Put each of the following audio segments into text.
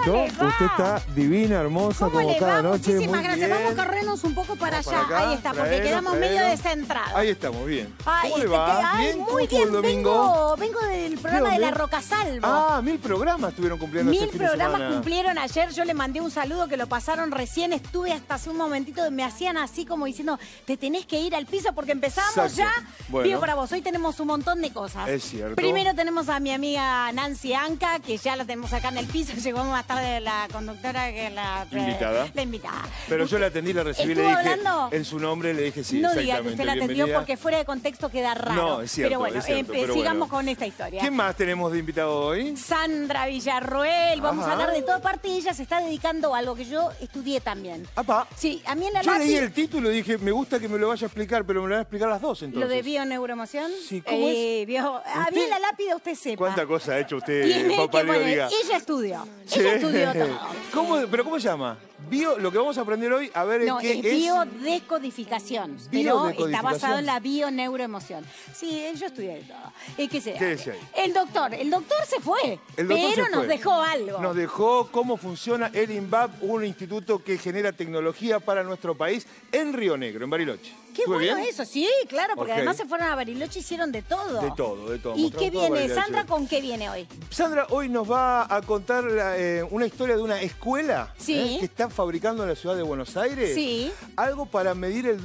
Usted está divina, hermosa, ¿Cómo como le cada va? noche. Muchísimas muy gracias. bien. Vamos a corrernos un poco para Vamos allá. para acá, Ahí está, porque quedamos medio descentrados. Ahí estamos, bien. Ay, ¿Cómo le este, va? ay, ¿Bien? ¿Cómo muy estuvo bien. el domingo? Vengo, vengo del programa de la Roca Salvo. Ah, mil programas estuvieron cumpliendo Mil este fin de programas semana. cumplieron ayer. Yo le mandé un saludo que lo pasaron recién. Estuve hasta hace un momentito. Me hacían así como diciendo, te tenés que ir al piso porque empezamos Exacto. ya. Bueno. Vivo para vos. Hoy tenemos un montón de cosas. Es cierto. Primero tenemos a mi amiga Nancy Anca, que ya la tenemos acá en el piso. Llegó más tarde la conductora que la... Invitada. La invitada. Pero yo la atendí, la recibí, le ¿Estuvo dije hablando? en su nombre, le dije sí, no diga que usted la atendió porque fuera de contexto queda raro. No, es cierto, Pero bueno, es cierto, empe- pero sigamos bueno. con esta historia. ¿Quién más tenemos de invitado hoy? Sandra Villarroel, vamos a hablar de todo. Aparte, ella se está dedicando a algo que yo estudié también. Apa. Sí, a mí en la Yo lápiz, leí el título y dije, me gusta que me lo vaya a explicar, pero me lo van a explicar las dos entonces. lo de bioneuroemoción. Sí, ¿cómo eh, bio- a mí ¿Usted- en la lápida usted sepa. ¿Cuánta cosa ha hecho usted, papá Leo diga? Ella estudió. Sí. Ella estudió todo. ¿Cómo, ¿Pero cómo se llama? Bio, lo que vamos a aprender hoy, a ver No, qué es es. biodescodificación, pero está basado en la bioneuroemoción. Sí, yo estudié todo. ¿Y qué sé? ¿Qué decía? El doctor, el doctor se fue, El doctor pero se nos fue. dejó algo. Nos dejó cómo funciona el INVAP, un instituto que genera tecnología para nuestro país en Río Negro, en Bariloche. Qué ¿Estuve bueno bien? eso, sí, claro, porque además se fueron a Bariloche y hicieron de todo. De todo, de todo. ¿Y qué viene? Sandra, ¿con qué viene hoy? Sandra hoy nos va a contar la, eh, una historia de una escuela Sí. eh, que está fabricando en la ciudad de Buenos Aires. Sí. Algo para medir el,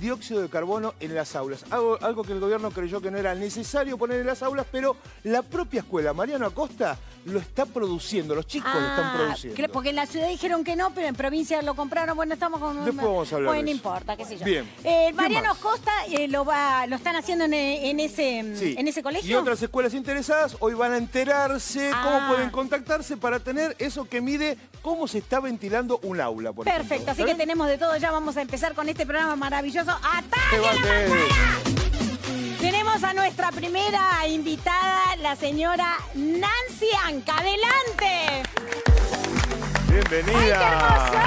dióxido de carbono en las aulas. Algo, algo que el gobierno creyó que no era necesario poner en las aulas, pero la propia escuela, Mariano Acosta, lo está produciendo. Los chicos lo están Ah, produciendo. porque en la ciudad dijeron que no, pero en provincia lo compraron. Bueno, estamos con... Después vamos a hablar Bueno, no importa, qué sé yo. Bien. Eh, ¿Qué Mariano más? Costa eh, lo, va, lo están haciendo en, en ese, Sí. en ese colegio. Y otras escuelas interesadas hoy van a enterarse Ah. cómo pueden contactarse para tener eso que mide cómo se está ventilando un aula, por Perfecto, ejemplo. así ¿Está que bien? tenemos de todo. Ya vamos a empezar con este programa maravilloso. ¡Ataque la manzana! Tenemos a nuestra primera invitada, la señora Nancy Anca. ¡Adelante! ¡Ay, Bienvenida. qué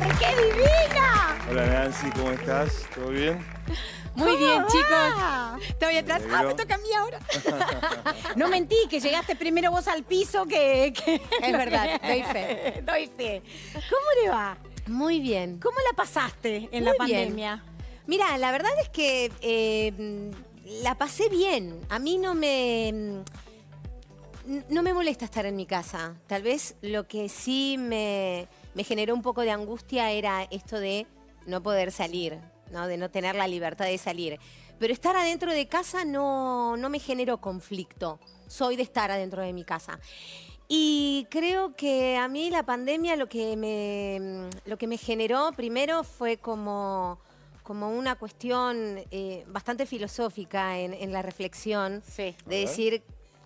hermosor! ¡Qué divina! Hola Nancy, ¿cómo estás? ¿Todo bien? Muy ¿Cómo bien, va? chicos. Estoy atrás. Ah, me toca a mí ahora. No mentí, que llegaste primero vos al piso que... que- Es verdad, doy fe. doy fe. ¿Cómo le va? Muy bien. ¿Cómo la pasaste en la bien. pandemia? Mira, la verdad es que eh, la pasé bien. A mí no me. No me molesta estar en mi casa. Tal vez lo que sí me, me generó un poco de angustia era esto de no poder salir, ¿no? de no tener la libertad de salir. Pero estar adentro de casa no, no me generó conflicto. Soy de estar adentro de mi casa. Y creo que a mí la pandemia lo que me, lo que me generó primero fue como, como una cuestión eh, bastante filosófica en, en la reflexión. Sí. De decir,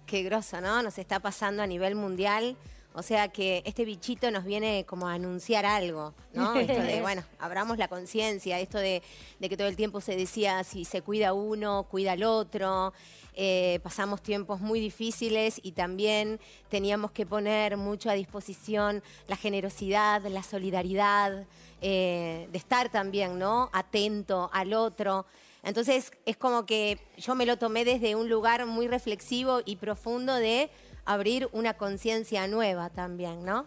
qué groso, ¿no? Nos está pasando a nivel mundial. O sea que este bichito nos viene como a anunciar algo, ¿no? Esto de, bueno, abramos la conciencia, esto de, de que todo el tiempo se decía, si se cuida uno, cuida al otro. Eh, pasamos tiempos muy difíciles y también teníamos que poner mucho a disposición la generosidad, la solidaridad, eh, de estar también, ¿no? Atento al otro. Entonces es como que yo me lo tomé desde un lugar muy reflexivo y profundo de abrir una conciencia nueva también, ¿no?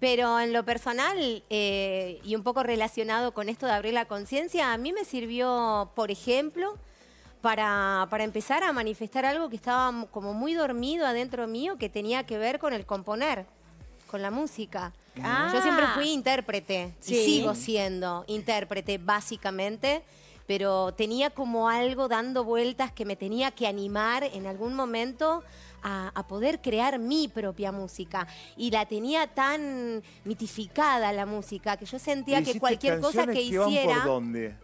Pero en lo personal eh, y un poco relacionado con esto de abrir la conciencia, a mí me sirvió, por ejemplo, para, para empezar a manifestar algo que estaba como muy dormido adentro mío, que tenía que ver con el componer, con la música. Ah. Yo siempre fui intérprete Sí. y sigo siendo intérprete básicamente, pero tenía como algo dando vueltas que me tenía que animar en algún momento a, a poder crear mi propia música. Y la tenía tan mitificada la música que yo sentía que ¿Hiciste cualquier cosa que hiciera... ¿Por dónde?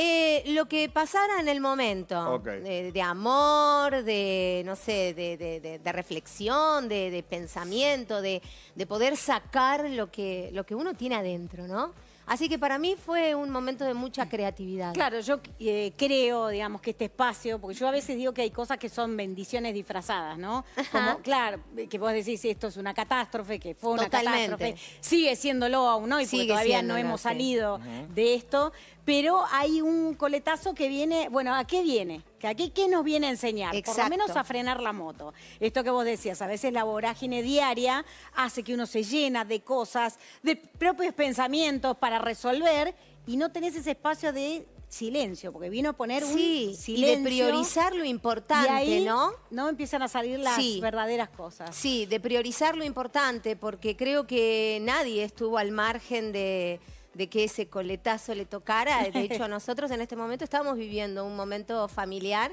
Eh, lo que pasara en el momento, de, de amor, de, no sé, de, de- reflexión, de, pensamiento, de, de poder sacar lo que, lo que uno tiene adentro, ¿no? Así que para mí fue un momento de mucha creatividad. Claro, yo eh, creo, digamos, que este espacio, porque yo a veces digo que hay cosas que son bendiciones disfrazadas, ¿no? Como, claro, que vos decís esto es una catástrofe, que fue una Totalmente. catástrofe, sigue siéndolo aún hoy, porque Sigue todavía no hemos sí. salido de esto, pero hay un coletazo que viene, bueno, ¿a qué viene? Que aquí, ¿qué nos viene a enseñar? Por lo Exacto. menos a frenar la moto. Esto que vos decías, a veces la vorágine diaria hace que uno se llena de cosas, de propios pensamientos para resolver y no tenés ese espacio de silencio, porque vino a poner Sí, un y silencio. de priorizar lo importante, y ahí, ¿no? No empiezan a salir las Sí. verdaderas cosas. Sí, de priorizar lo importante, porque creo que nadie estuvo al margen de, de que ese coletazo le tocara. De hecho, nosotros en este momento estamos viviendo un momento familiar.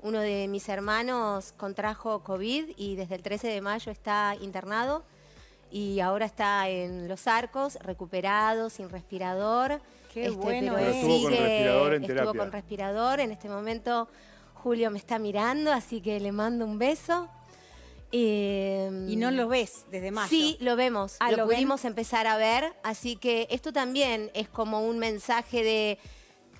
Uno de mis hermanos contrajo COVID y desde el 13 de mayo está internado y ahora está en los arcos, recuperado, sin respirador. Este, Qué bueno pero es. Estuvo con respirador en estuvo terapia. con respirador. En este momento Julio me está mirando, así que le mando un beso. Eh, Y no lo ves desde mayo. Sí, lo vemos, Ah, lo, ¿lo ven? pudimos empezar a ver, así que esto también es como un mensaje de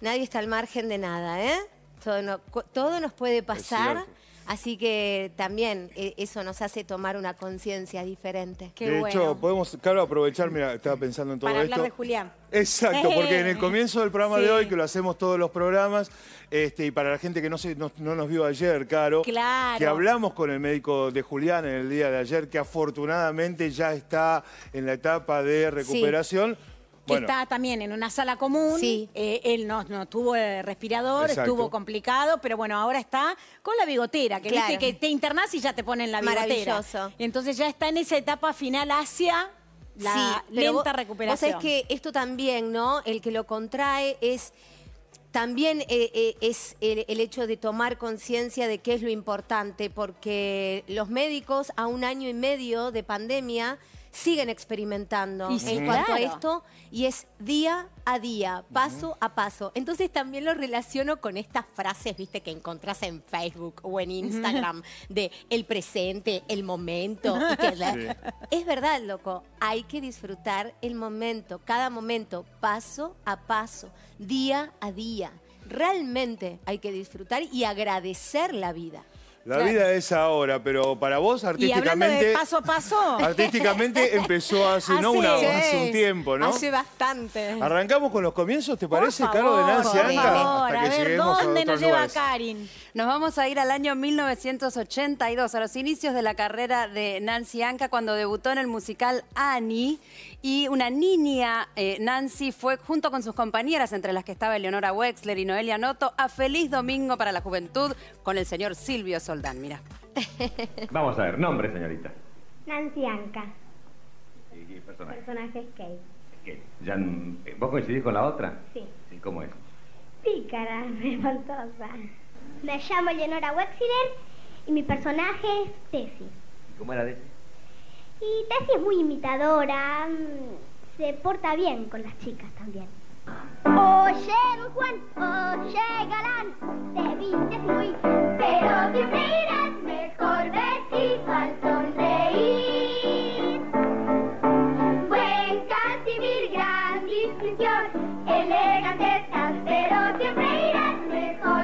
nadie está al margen de nada, ¿eh? Todo, no- todo nos puede pasar. Así que también eh, eso nos hace tomar una conciencia diferente. Qué de bueno. hecho, podemos, claro, aprovechar, mira, estaba pensando en todo Para esto. hablar de Julián. Exacto, porque en el comienzo del programa de hoy, que lo hacemos todos los programas, este, y para la gente que no, se, no, no nos vio ayer, Caro, Claro. que hablamos con el médico de Julián en el día de ayer, que afortunadamente ya está en la etapa de recuperación. Que Bueno, está también en una sala común. Sí. Eh, él no, no tuvo el respirador, Exacto. estuvo complicado, pero bueno, ahora está con la bigotera, que Claro. viste que te internás y ya te ponen la bigotera. Maravilloso. Y entonces ya está en esa etapa final hacia la Sí, lenta vos- recuperación. Vos sabés que esto también, ¿no? El que lo contrae es también eh, eh, es el, el hecho de tomar conciencia de qué es lo importante, porque los médicos a un año y medio de pandemia siguen experimentando Y sí, en cuanto a esto y es día a día, paso a paso. Entonces también lo relaciono con estas frases, viste, que encontrás en Facebook o en Instagram de el presente, el momento. y que la- Sí. Es verdad, loco, hay que disfrutar el momento, cada momento, paso a paso, día a día. Realmente hay que disfrutar y agradecer la vida. La claro. vida es ahora, pero para vos y artísticamente... de paso a paso. Artísticamente empezó hace, no una, Sí. hace un tiempo, ¿no? Hace bastante. Arrancamos con los comienzos, ¿te parece, Caro de Nancy Hasta a que ver, lleguemos a ¿dónde nos lleva lugares. Karin? Nos vamos a ir al año 1982, a los inicios de la carrera de Nancy Anca, cuando debutó en el musical Annie. Y una niña, eh, Nancy, fue junto con sus compañeras, entre las que estaba Eleonora Wexler y Noelia Noto, a Feliz Domingo para la Juventud con el señor Silvio Soldán. Mira. Vamos a ver, nombre, señorita. Nancy Anca, ¿Y qué personaje? personaje skate. ¿Qué? ¿Ya, mm, ¿Vos coincidís con la otra? Sí. ¿Y cómo es? Pícara, revoltosa. Me llamo Eleonora Wexler y mi personaje es Tessie. ¿Y ¿Cómo era de ese? Y Tessie es muy imitadora, mm, se porta bien con las chicas también. Oye, don Juan, oye, galán, te vistes muy, pero siempre irás mejor vestido al sonreír. Buen casimir, gran distinción, elegante estás, pero siempre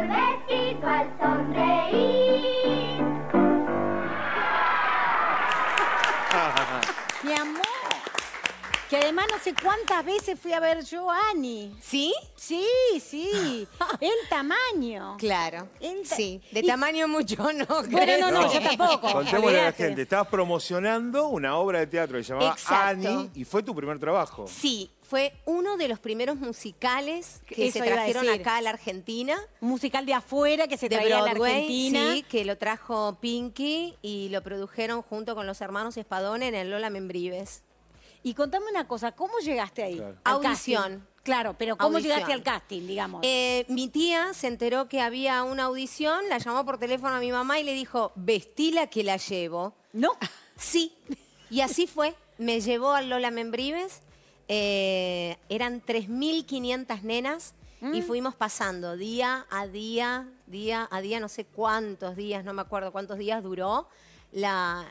vestido al sonreír. Mi amor. Que además no sé cuántas veces fui a ver yo a Annie. ¿Sí? Sí, sí. El tamaño. Claro. El ta- Sí, de y- tamaño mucho no. Bueno, creo. no, no, yo tampoco. Contémosle a la gente, estabas promocionando una obra de teatro que se llamaba Exacto. Annie y fue tu primer trabajo. Sí, fue uno de los primeros musicales que Eso se trajeron acá a la Argentina. Un musical de afuera que se de traía a la Argentina. sí, que lo trajo Pinky y lo produjeron junto con los hermanos Espadone en el Lola Membrives. Y contame una cosa, ¿cómo llegaste ahí? Claro. Audición. casting. Claro, pero ¿cómo Audición. llegaste al casting, digamos? Eh, mi tía se enteró que había una audición, la llamó por teléfono a mi mamá y le dijo, vestila que la llevo. no. Sí, y así fue. Me llevó al Lola Membrives. Eh, eran 3.500 nenas y fuimos pasando día a día, día a día, no sé cuántos días, no me acuerdo cuántos días duró. La,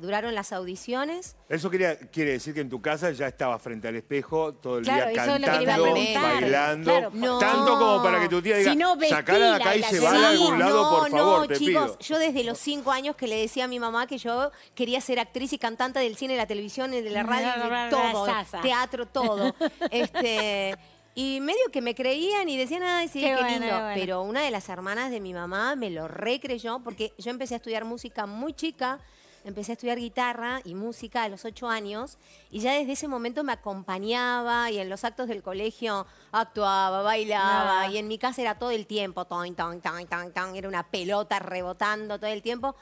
duraron las audiciones. Eso quería, quiere decir que en tu casa ya estaba frente al espejo todo el Claro, día cantando, bailando. Claro, No. Tanto como para que tu tía diga, Si no, sacala de acá y llevala a algún lado, no, por favor, no, te chicos, pido. yo desde los cinco años que le decía a mi mamá que yo quería ser actriz y cantante del cine, de la televisión, de la radio, de todo, teatro, todo. Este, Y medio que me creían y decían, ay, sí, Qué qué, lindo. Pero una de las hermanas de mi mamá me lo recreyó porque yo empecé a estudiar música muy chica. Empecé a estudiar guitarra y música a los ocho años y ya desde ese momento me acompañaba y en los actos del colegio actuaba, bailaba Ah. y en mi casa era todo el tiempo, ton, ton, ton, ton, ton, era una pelota rebotando todo el tiempo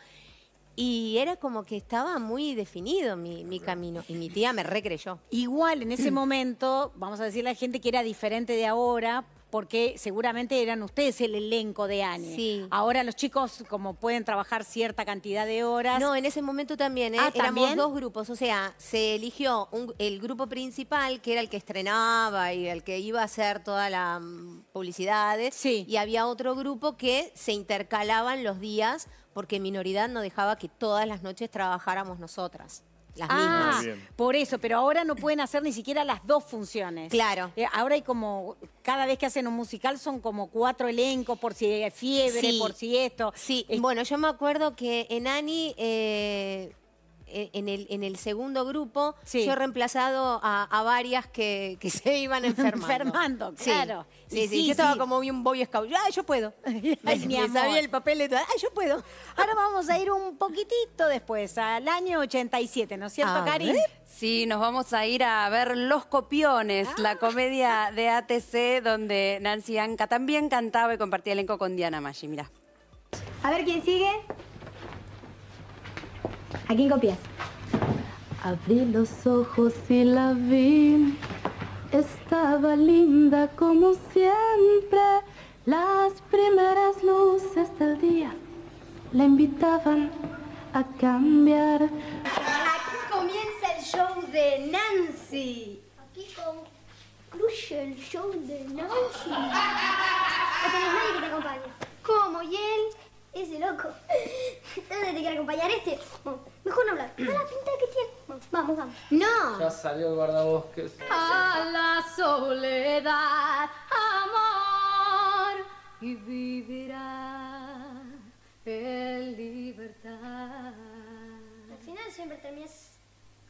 y era como que estaba muy definido mi, mi camino y mi tía me recreyó. Igual en ese momento, vamos a decirle a la gente que era diferente de ahora, porque seguramente eran ustedes el elenco de Ani. Sí. Ahora los chicos, como pueden trabajar cierta cantidad de horas. No, en ese momento también, ¿eh? Ah, éramos ¿también? dos grupos, o sea, se eligió un- el grupo principal, que era el que estrenaba y el que iba a hacer toda la mm, publicidad, Sí. y había otro grupo que se intercalaban los días porque Minoridad no dejaba que todas las noches trabajáramos nosotras, las Ah, mismas. Por eso, pero ahora no pueden hacer ni siquiera las dos funciones. Claro. Eh, ahora hay como, cada vez que hacen un musical son como cuatro elencos, por si hay fiebre, Sí. por si esto. Sí, Es- bueno, yo me acuerdo que en Ani, eh, en, el, en el segundo grupo, Sí. yo he reemplazado a, a varias que, que se iban enfermando. Enfermando, claro. Sí, sí, sí, yo estaba sí. como un boy scout. ¡Ay, yo puedo! Ay, me, mi amor. sabía el papel de todo. ¡Ay, yo puedo! Ahora vamos a ir un poquitito después, al año 87, ¿no es cierto, A Karin? ver. Sí, nos vamos a ir a ver Los Copiones, Ah. la comedia de ATC, donde Nancy Anca también cantaba y compartía elenco con Diana Maggi. Mira. A ver quién sigue. ¿A quién copias? Abrí los ojos y la vi. Estaba linda como siempre. Las primeras luces del día la invitaban a cambiar. Aquí comienza el show de Nancy. Aquí concluye el show de Nancy. No tenés nadie que te acompañe. ¿Cómo? ¿Y él? Ese loco. ¿Dónde te quiere acompañar este? Mejor no hablar. Mira la pinta que tiene. Vamos, vamos. No. Ya salió el guardabosques. A la soledad, amor, y vivirá en libertad. Al final siempre terminas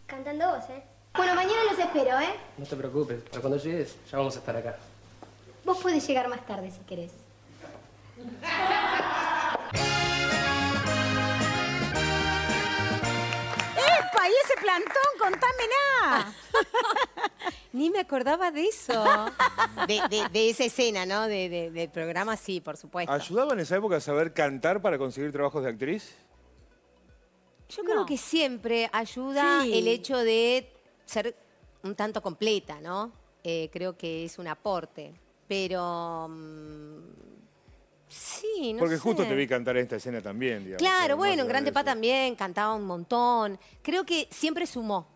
cantando vos, ¿eh? Bueno, mañana los espero, ¿eh? No te preocupes, para cuando llegues ya vamos a estar acá. Vos podés llegar más tarde si querés. ¿Y ese plantón? ¡Contame nada! Ni me acordaba de eso. De, de- de esa escena, ¿no? De, de- del programa, sí, por supuesto. ¿Ayudaba en esa época a saber cantar para conseguir trabajos de actriz? Yo creo No. que siempre ayuda Sí. el hecho de ser un tanto completa, ¿no? Eh, creo que es un aporte. Pero. mm, sí, no Porque sé. justo te vi cantar esta escena también, digamos. Claro, bueno, en de Grande Pa también cantaba un montón. Creo que siempre sumó.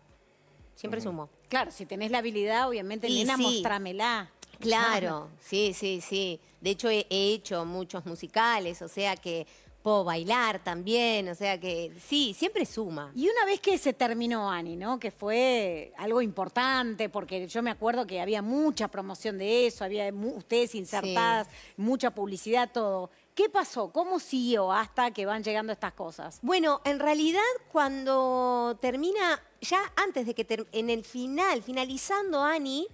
Siempre sumó. Claro, si tenés la habilidad, obviamente, Y nena, sí. mostrámela. Claro, sí, sí, sí. De hecho, he, he hecho muchos musicales, o sea que puedo bailar también, o sea que sí, siempre suma. Y una vez que se terminó Ani, ¿no? Que fue algo importante, porque yo me acuerdo que había mucha promoción de eso, había ustedes insertadas, mucha publicidad, todo. ¿Qué pasó? ¿Cómo siguió hasta que van llegando estas cosas? Bueno, en realidad cuando termina, ya antes de que ter- en el final, finalizando Ani,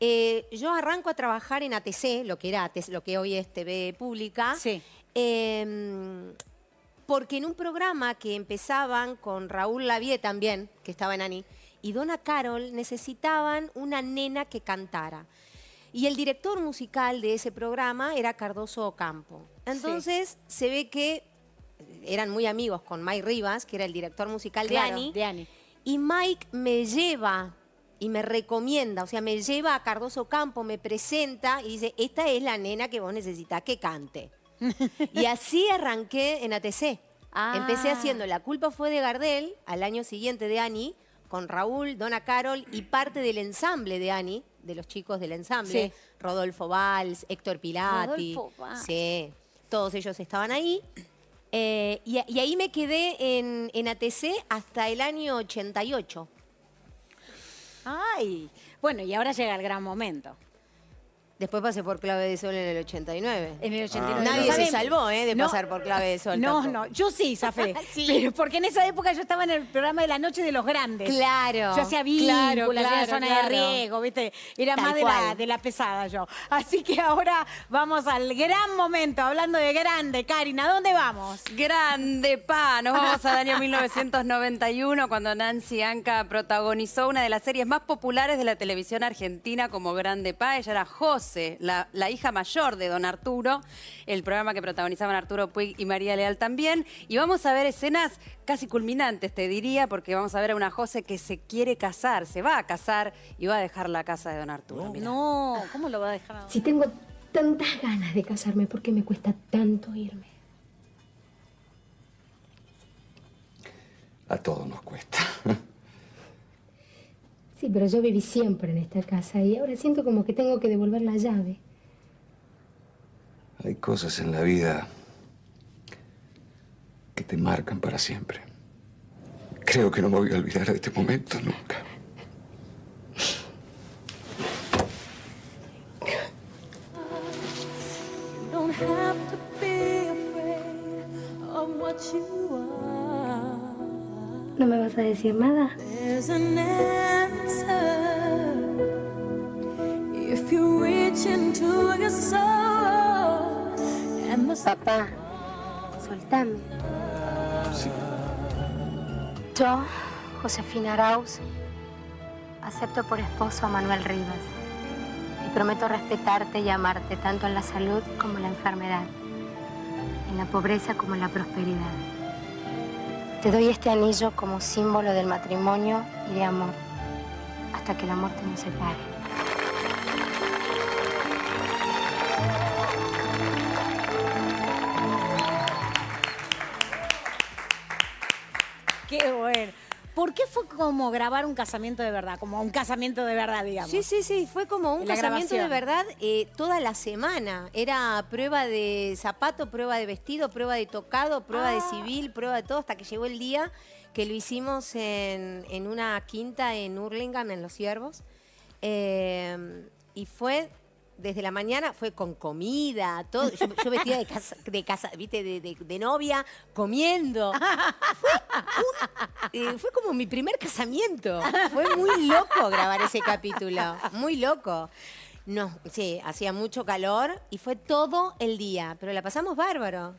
eh, yo arranco a trabajar en ATC, lo que era ATC, lo que hoy es TV Pública. Sí. Eh, porque en un programa que empezaban con Raúl Lavie también, que estaba en Ani, y Donna Carol necesitaban una nena que cantara. Y el director musical de ese programa era Cardoso Ocampo. Entonces se ve que eran muy amigos con Mike Rivas, que era el director musical Claro, de Ani. de Ani. Y Mike me lleva y me recomienda, o sea, me lleva a Cardoso Campo, me presenta y dice, esta es la nena que vos necesitas que cante. y así arranqué en ATC. Ah. Empecé haciendo La culpa fue de Gardel al año siguiente de Ani, con Raúl, Donna Carol y parte del ensamble de Ani, de los chicos del ensamble, Sí. Rodolfo Valls, Héctor Pilati. Rodolfo Valls. Sí, todos ellos estaban ahí. Eh, y, y ahí me quedé en, en ATC hasta el año 88. Ay, bueno, y ahora llega el gran momento. Después pasé por clave de sol en el 89. En el 89. Nadie No se salvó, ¿eh? De No. pasar por clave de sol. No, tampoco. no, yo sí, Zafé. Sí. Pero porque en esa época yo estaba en el programa de la noche de los grandes. Claro. Yo hacía vínculos, Claro, hacía claro, zona claro. de riesgo, ¿viste? Era Tal más de la, de la pesada yo. Así que ahora vamos al gran momento, hablando de grande. Karina, ¿a dónde vamos? Grande pa, nos vamos al año 1991 cuando Nancy Anca protagonizó una de las series más populares de la televisión argentina como Grande pa. Ella era La, la hija mayor de Don Arturo, el programa que protagonizaban Arturo Puig y María Leal también. Y vamos a ver escenas casi culminantes, te diría, porque vamos a ver a una José que se quiere casar, se va a casar y va a dejar la casa de Don Arturo. mirá. No, ¿cómo lo va a dejar? Si tengo tantas ganas de casarme, ¿por qué me cuesta tanto irme? A todos nos cuesta. Sí, pero yo viví siempre en esta casa y ahora siento como que tengo que devolver la llave. Hay cosas en la vida que te marcan para siempre. Creo que no me voy a olvidar de este momento nunca. don't have to be afraid of what you are. ¿No me vas a decir nada? Papá, soltame. Yo, Josefina Arauz, acepto por esposo a Manuel Rivas y prometo respetarte y amarte tanto en la salud como en la enfermedad, en la pobreza como en la prosperidad. Te doy este anillo como símbolo del matrimonio y de amor, hasta que la muerte nos separe. ¿Por qué fue como grabar un casamiento de verdad? Como un casamiento de verdad, digamos. Sí, sí, sí, fue como un la casamiento de verdad eh, toda la semana. Era prueba de zapato, prueba de vestido, prueba de tocado, prueba de Ah. civil, prueba de todo, hasta que llegó el día que lo hicimos en, en una quinta en Hurlingham, en Los Ciervos. Eh, y fue desde la mañana, fue con comida, todo. Yo, yo vestida de casa, de casa ¿viste? De, de- de novia, comiendo. Fue, un- eh, fue como mi primer casamiento. Fue muy loco grabar ese capítulo. Muy loco. No, sí, hacía mucho calor y fue todo el día, pero la pasamos bárbaro.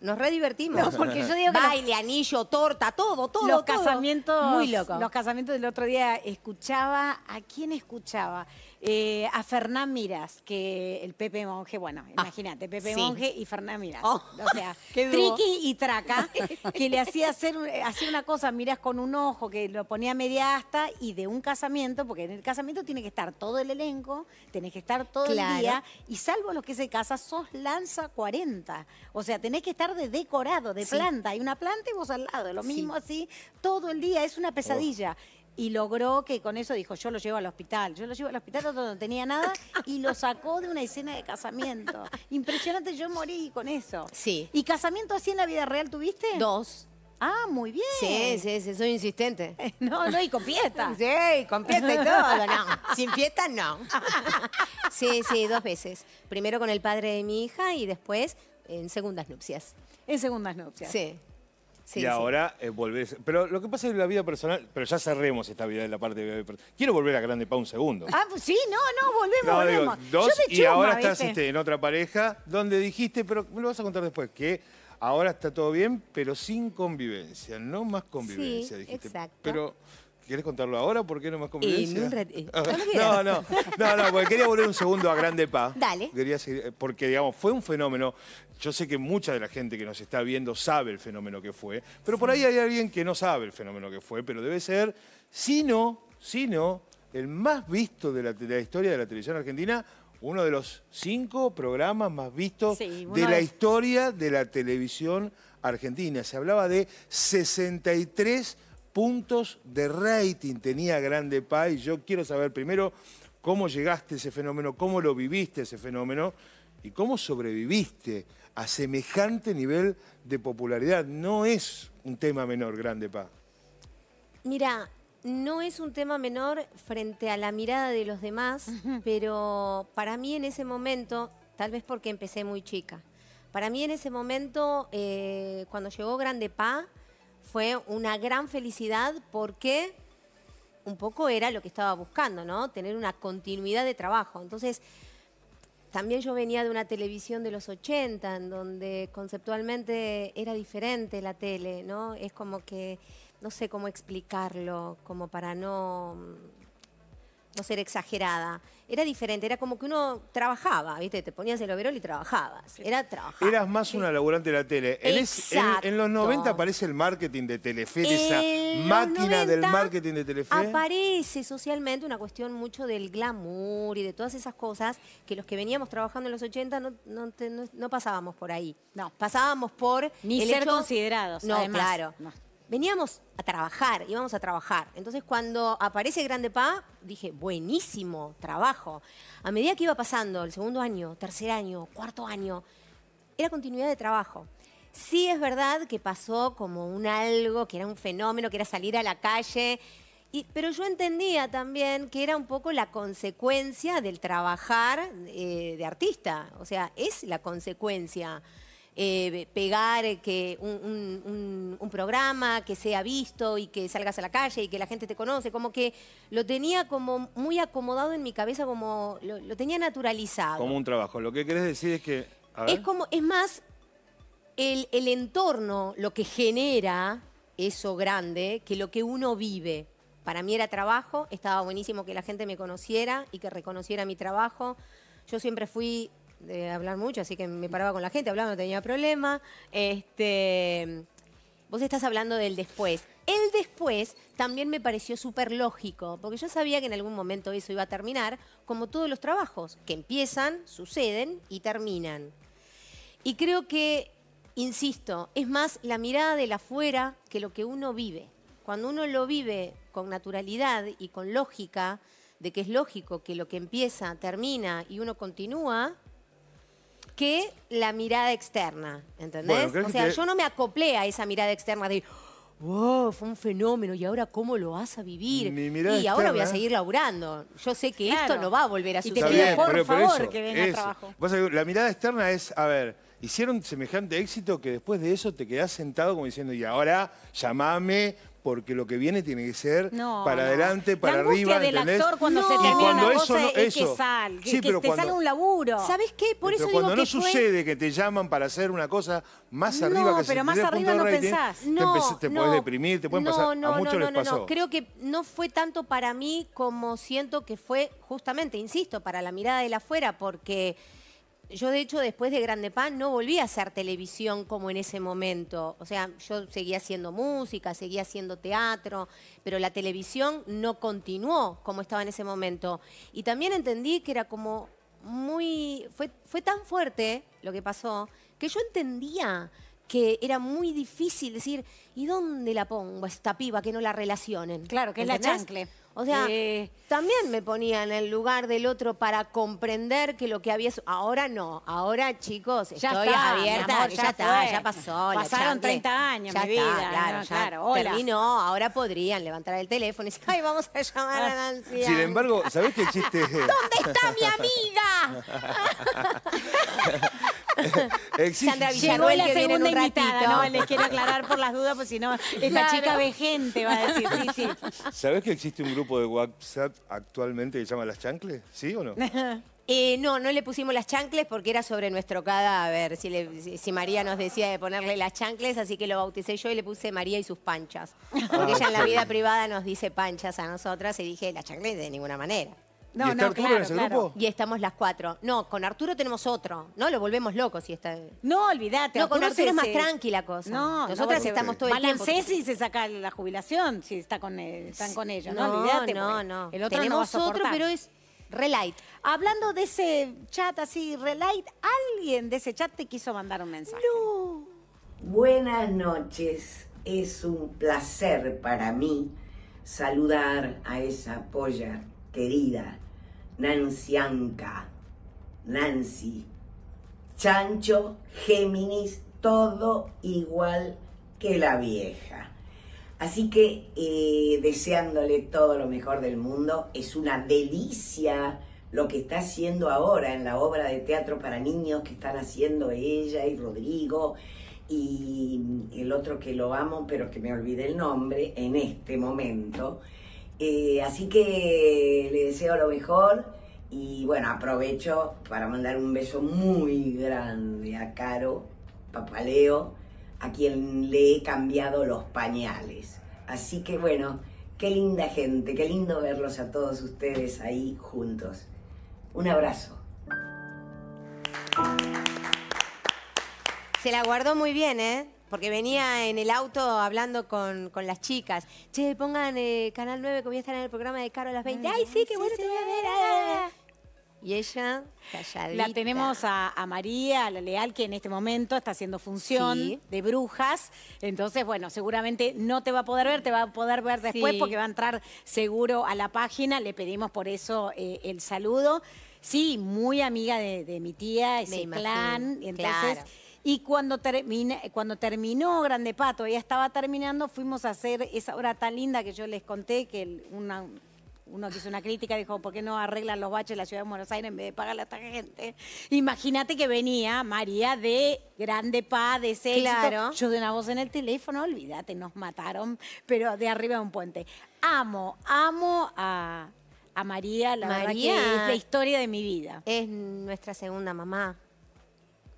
Nos re divertimos. No, porque yo digo que los- Baile, anillo, torta, todo, todo. los todo. casamientos. Muy loco. Los casamientos del otro día escuchaba. ¿A quién escuchaba? Eh, a Fernán Miras, que el Pepe Monje, bueno, imagínate, Pepe sí. Monje y Fernán Miras. Oh, o sea. Triqui y Traca, que le hacía hacer hacía una cosa, Miras con un ojo, que lo ponía media asta, y de un casamiento, porque en el casamiento tiene que estar todo el elenco, tenés que estar todo Claro. el día, y salvo los que se casan, sos lanza 40. O sea, tenés que estar de decorado, de Sí. planta. Hay una planta y vos al lado. Lo mismo así, todo el día. Es una pesadilla. Y logró que con eso dijo, yo lo llevo al hospital. Yo lo llevo al hospital donde no tenía nada y lo sacó de una escena de casamiento. Impresionante, yo morí con eso. Sí. ¿Y casamiento así en la vida real tuviste? Dos. Ah, muy bien. Sí, sí, sí, soy insistente. No, no, y con fiesta. Sí, con fiesta y todo, no. Sin fiesta, no. Sí, sí, dos veces. Primero con el padre de mi hija y después en segundas nupcias. En segundas nupcias. Sí. Sí, y sí. ahora eh, volvés. Pero lo que pasa es que la vida personal. Pero ya cerremos esta vida de la parte de vida personal. Quiero volver a Grande Pa un segundo. Ah, pues sí, no, no, volvemos, No, digo, volvemos. dos, Yo de y ahora estás este, en otra pareja donde dijiste, pero me lo vas a contar después, que ahora está todo bien, pero sin convivencia, no más convivencia, Sí, dijiste. exacto. Pero, ¿quieres contarlo ahora? ¿Por qué no más convivencia? un eh, Ah, no, no, no, no, porque quería volver un segundo a Grande Pa. Dale. Quería seguir, eh, porque, digamos, fue un fenómeno. Yo sé que mucha de la gente que nos está viendo sabe el fenómeno que fue, pero por ahí hay alguien que no sabe el fenómeno que fue, pero debe ser, si no, si no, el más visto de la, de la historia de la televisión argentina, uno de los cinco programas más vistos Sí, de la historia de la televisión argentina. Se hablaba de 63 puntos de rating tenía Grande Pa y yo quiero saber primero cómo llegaste a ese fenómeno, cómo lo viviste ese fenómeno y cómo sobreviviste a semejante nivel de popularidad. No es un tema menor, Grande Pa. Mira, no es un tema menor frente a la mirada de los demás, pero para mí en ese momento, tal vez porque empecé muy chica, para mí en ese momento, eh, cuando llegó Grande Pa, fue una gran felicidad porque un poco era lo que estaba buscando, ¿no? Tener una continuidad de trabajo. Entonces, también yo venía de una televisión de los 80, en donde conceptualmente era diferente la tele, ¿no? Es como que, no sé cómo explicarlo, como para no, no ser exagerada. Era diferente, era como que uno trabajaba, ¿viste? Te ponías el overol y trabajabas. Era trabajar. Eras más una laburante de la tele. En, es- en- en los 90 aparece el marketing de Telefe, esa máquina del 90 marketing de Telefe. Aparece socialmente una cuestión mucho del glamour y de todas esas cosas que los que veníamos trabajando en los 80 no, no te- no- no pasábamos por ahí. No. Pasábamos por Ni el ser hecho- considerados, No, además. claro. Veníamos a trabajar, íbamos a trabajar. Entonces, cuando aparece Grande Pa, dije, buenísimo, trabajo. A medida que iba pasando el segundo año, tercer año, cuarto año, era continuidad de trabajo. Sí es verdad que pasó como un algo, que era un fenómeno, que era salir a la calle, pero yo entendía también que era un poco la consecuencia del trabajar eh, de artista, o sea, es la consecuencia. Eh, pegar eh, que un, un- un- un programa que sea visto y que salgas a la calle y que la gente te conoce, como que lo tenía como muy acomodado en mi cabeza, como lo, lo tenía naturalizado. Como un trabajo. Lo que querés decir es que. a ver. Es como, es más, el, el entorno, lo que genera eso grande, que lo que uno vive. Para mí era trabajo, estaba buenísimo que la gente me conociera y que reconociera mi trabajo. Yo siempre fui de hablar mucho, así que me paraba con la gente, hablaba, no tenía problema. Este, vos estás hablando del después. El después también me pareció súper lógico, porque yo sabía que en algún momento eso iba a terminar, como todos los trabajos, que empiezan, suceden y terminan. Y creo que, insisto, es más la mirada del afuera que lo que uno vive. Cuando uno lo vive con naturalidad y con lógica, de que es lógico que lo que empieza termina y uno continúa, que la mirada externa, ¿entendés? Bueno, o sea, yo no me acoplé a esa mirada externa de, wow, fue un fenómeno y ahora cómo lo vas a vivir. Mi mirada y ahora voy a seguir laburando. Yo sé que Claro. esto no va a volver a Y te suceder. pido, bien, por pero favor, eso, que venga al trabajo. La mirada externa es, a ver, hicieron semejante éxito que después de eso te quedás sentado como diciendo, y ahora llamame porque lo que viene tiene que ser No, para no. adelante, para la arriba, del ¿entendés? actor cuando No. se Y termina cuando una eso cosa no- es que sal, que, Sí, que pero te cuando- salga un laburo. ¿Sabes qué? Por Pero eso cuando digo no que fue- sucede que te llaman para hacer una cosa más No, arriba que pero más 63 arriba no de rating, pensás. te, empecé- te podés deprimir, te pueden no, pasar, no, a muchos no, no, les no, pasó. no. Creo que no fue tanto para mí como siento que fue justamente, insisto, para la mirada del afuera, porque yo de hecho después de Grande Pan no volví a hacer televisión como en ese momento. O sea, yo seguía haciendo música, seguía haciendo teatro, pero la televisión no continuó como estaba en ese momento. Y también entendí que era como muy, fue, fue tan fuerte lo que pasó, que yo entendía que era muy difícil decir, ¿y dónde la pongo a esta piba que no la relacionen? Claro, que es la chancle. O sea, Eh. también me ponía en el lugar del otro para comprender que lo que había... Ahora no, ahora chicos, Ya estoy está, abierta, amor, ya ya, está, fue. ya pasó. Pasaron chancle. 30 años, ya mi está, vida, Claro, no, ya claro, hola. terminó, ahora podrían levantar el teléfono y decir, ay, vamos a llamar a Nancy. Sin embargo, ¿sabés que existe? ¿Dónde está mi amiga? Sandra Llegó Villarroel la que viene en segunda un invitada, ratito. ¿no? Les quiero aclarar por las dudas, pues si no, esta Claro. chica ve gente, va a decir, sí, sí. ¿Sabés que existe un grupo de WhatsApp actualmente que se llama Las Chancles? ¿Sí o no? Eh, no, no le pusimos las chancles porque era sobre nuestro cadáver. Si, le- si- si María nos decía de ponerle las chancles, así que lo bauticé yo y le puse María y sus panchas. Porque ella en la vida privada nos dice panchas a nosotras y dije las chancles de ninguna manera. No, ¿Y está no, Arturo claro, en ese claro. grupo? Y estamos las cuatro. No, con Arturo tenemos otro. No, lo volvemos locos si está. No, olvídate. No, con Arturo es más tranquila cosa. No, Nosotras no, estamos todo el tiempo. Y se saca la jubilación si está con, eh, están con ellos, ¿no? No, Olvídate. no, no. El otro no va a Tenemos otro, pero es relight. Hablando de ese chat así, relight, alguien de ese chat te quiso mandar un mensaje. Buenas noches, es un placer para mí saludar a esa polla querida, Nancy Anca, Nancy, Chancho, Géminis, todo igual que la vieja. Así que eh, deseándole todo lo mejor del mundo, es una delicia lo que está haciendo ahora en la obra de teatro para niños que están haciendo ella y Rodrigo y el otro que lo amo, pero que me olvidé el nombre en este momento. Eh, así que le deseo lo mejor y bueno, aprovecho para mandar un beso muy grande a Caro Papaleo, a quien le he cambiado los pañales. Así que bueno, qué linda gente, qué lindo verlos a todos ustedes ahí juntos. Un abrazo. Se la guardó muy bien, ¿eh? Porque venía en el auto hablando con, con las chicas. Che, pongan eh, Canal 9 que voy a estar en el programa de Caro a las 20. ¡Ay, sí, qué bueno te voy a ver! ah". Y ella, calladita. La tenemos a, a María, a la Leal, que en este momento está haciendo función Sí. de brujas. Entonces, bueno, seguramente no te va a poder ver, te va a poder ver después Sí. porque va a entrar seguro a la página. Le pedimos por eso eh, el saludo. Sí, muy amiga de, de mi tía, ese clan. Y entonces, claro. Y cuando, terminó Grande Pato, ella estaba terminando, fuimos a hacer esa obra tan linda que yo les conté, que una, uno que hizo una crítica, dijo, ¿por qué no arreglan los baches de la ciudad de Buenos Aires en vez de pagarle a esta gente? Imagínate que venía María de Grande Paz, de ese. Claro. Yo de una voz en el teléfono, olvídate, nos mataron, pero de arriba de un puente. Amo, amo a, a María, la verdad María. que es la historia de mi vida. Es nuestra segunda mamá.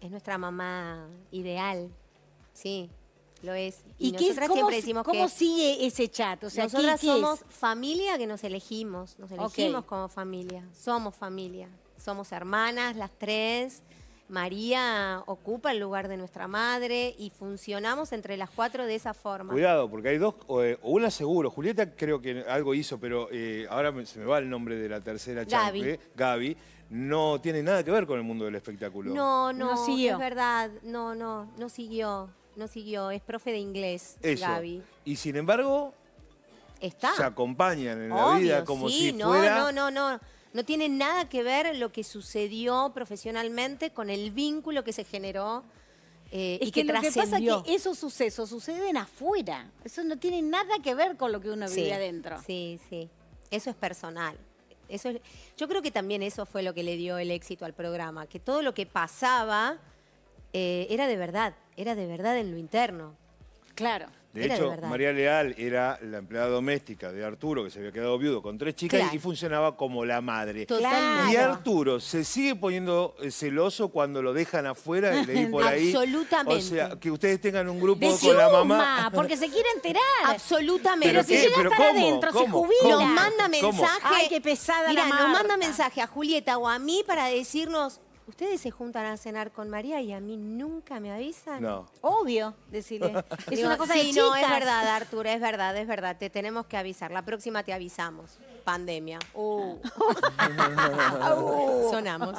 Es nuestra mamá ideal. Sí, lo es. Y, ¿Y, qué es, cómo, siempre decimos cómo que sigue ese chat? O sea, ¿qué- nosotras qué somos es? familia que nos elegimos. Nos elegimos como familia. Somos familia. Somos hermanas, las tres. María ocupa el lugar de nuestra madre y funcionamos entre las cuatro de esa forma. Cuidado, porque hay dos, o, eh, o una seguro, Julieta creo que algo hizo, pero eh, ahora se me va el nombre de la tercera Gaby. champe, Gaby, no tiene nada que ver con el mundo del espectáculo. No, no, No siguió. es verdad. No, no, no siguió. No siguió. Es profe de inglés, Eso. Gaby. Y sin embargo, Está. se acompañan en la vida como sí, si no, fuera... No, no, no. No tiene nada que ver lo que sucedió profesionalmente con el vínculo que se generó eh, Es y que, que, lo que pasa es que esos sucesos suceden afuera. Eso no tiene nada que ver con lo que uno Sí, vive adentro. Sí, sí. Eso es personal. Eso es- yo creo que también eso fue lo que le dio el éxito al programa, que todo lo que pasaba eh, era de verdad, era de verdad en lo interno. Claro. De Era hecho. María Leal era la empleada doméstica de Arturo, que se había quedado viudo con tres chicas Claro. y funcionaba como la madre. Totalmente. Y Arturo se sigue poniendo eh, celoso cuando lo dejan afuera y leí por ahí. Absolutamente. O sea, que ustedes tengan un grupo De con la mamá. porque se quiere enterar. Absolutamente. Pero, ¿Pero si llega a ¿Pero estar cómo? adentro, se jubila. Nos manda ¿Cómo? mensaje. Ay, qué pesada Mira, la nos manda mensaje a Julieta o a mí para decirnos, ¿ustedes se juntan a cenar con María y a mí nunca me avisan? No. Obvio, decirle. Es Digo, una cosa sí, de no, es verdad, Arturo, es verdad, es verdad. Te tenemos que avisar. La próxima te avisamos. Pandemia. Uh. Sonamos.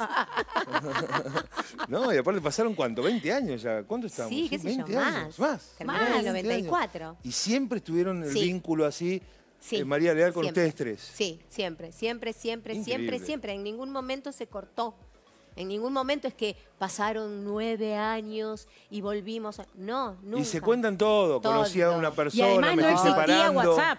No, y aparte pasaron cuánto, 20 años ya. ¿Cuánto estamos? Sí, qué sé yo, 20 años, más. más. Más, en el 20 años. 94. Y siempre tuvieron el Sí. vínculo así, Sí, eh, María Leal con siempre. ustedes tres. Sí, siempre, siempre, siempre, siempre, siempre. En ningún momento se cortó. En ningún momento es que pasaron nueve años y volvimos. a- No, nunca. Y se cuentan todo. Todo. Conocía a una Y persona, además me no estoy separando. WhatsApp.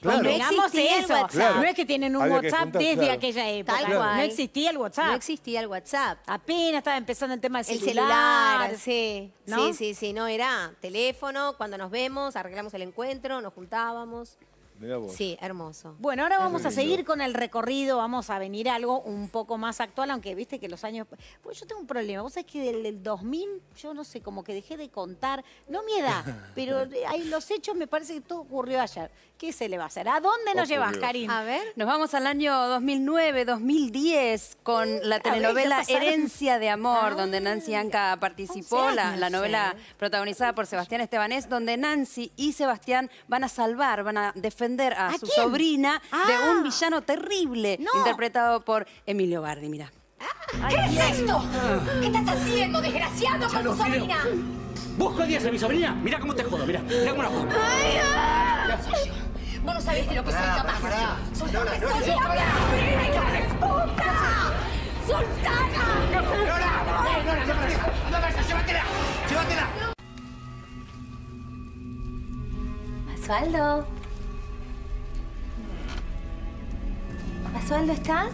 Claro. No existía el eso. WhatsApp. Claro. No es que tienen un Había WhatsApp juntar, desde claro. aquella época. Tal cual. No existía el WhatsApp. No existía el WhatsApp. Apenas estaba empezando el tema del El celular. celular, sí, ¿no? sí, sí, sí, no era teléfono, cuando nos vemos, arreglamos el encuentro, nos juntábamos. Mirá vos. Sí, hermoso. Bueno, ahora vamos a seguir con el recorrido, vamos a venir a algo un poco más actual, aunque viste que los años... Pues yo tengo un problema, vos sabés que del, del 2000, yo no sé, como que dejé de contar, no mi edad, pero hay los hechos me parece que todo ocurrió ayer. ¿Qué se le va a hacer? ¿A dónde nos Ocurrió. llevas, Karin? A ver. Nos vamos al año 2009-2010 con la telenovela. Herencia de Amor, Ah, donde Nancy Anca participó, 11 la, la novela protagonizada por Sebastián Estebanés, donde Nancy y Sebastián van a salvar, van a defender a, ¿A su quién? sobrina de Ah. un villano terrible, No. interpretado por Emilio Bardi, mira. ¿Qué es esto? ¿Qué estás haciendo, desgraciado, con tu sobrina? ¿Vos jodías a mi sobrina? Mira cómo te jodo, mira. Mira cómo la jodo. ¡Ay, ah! Vos no sabés de lo que soy capaz. ¡Soltame, soltame! ¡Hija de puta! ¡Soltana! Basualdo. Basualdo, ¿estás?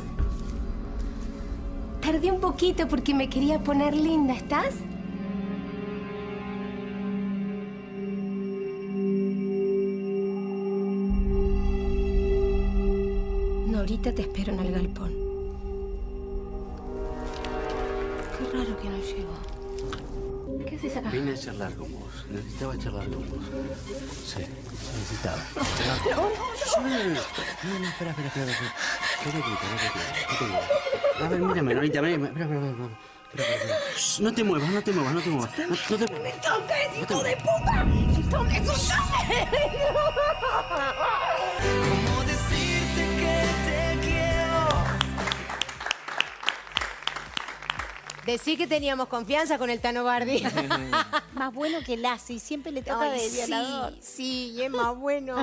Tardé un poquito porque me quería poner linda, ¿estás? No, ahorita te espero en el galpón. Qué raro que no llegó. ¿Qué haces acá? Vine a charlar con vos. Necesitaba charlar con vos. Sí, necesitaba. No, no, No, no, no. Espera, espera, espera. No te muevas. A ver, mírame, ahorita, mírame. Espera, espera, espera. No te muevas, no te muevas, no te muevas. No, no te muevas. toques, hijo de puta! ¡Toques, Decí que teníamos confianza con el Tano Bardi. Más bueno que Lassie, siempre le toca Ay, de sí, violador. Sí, y es más bueno.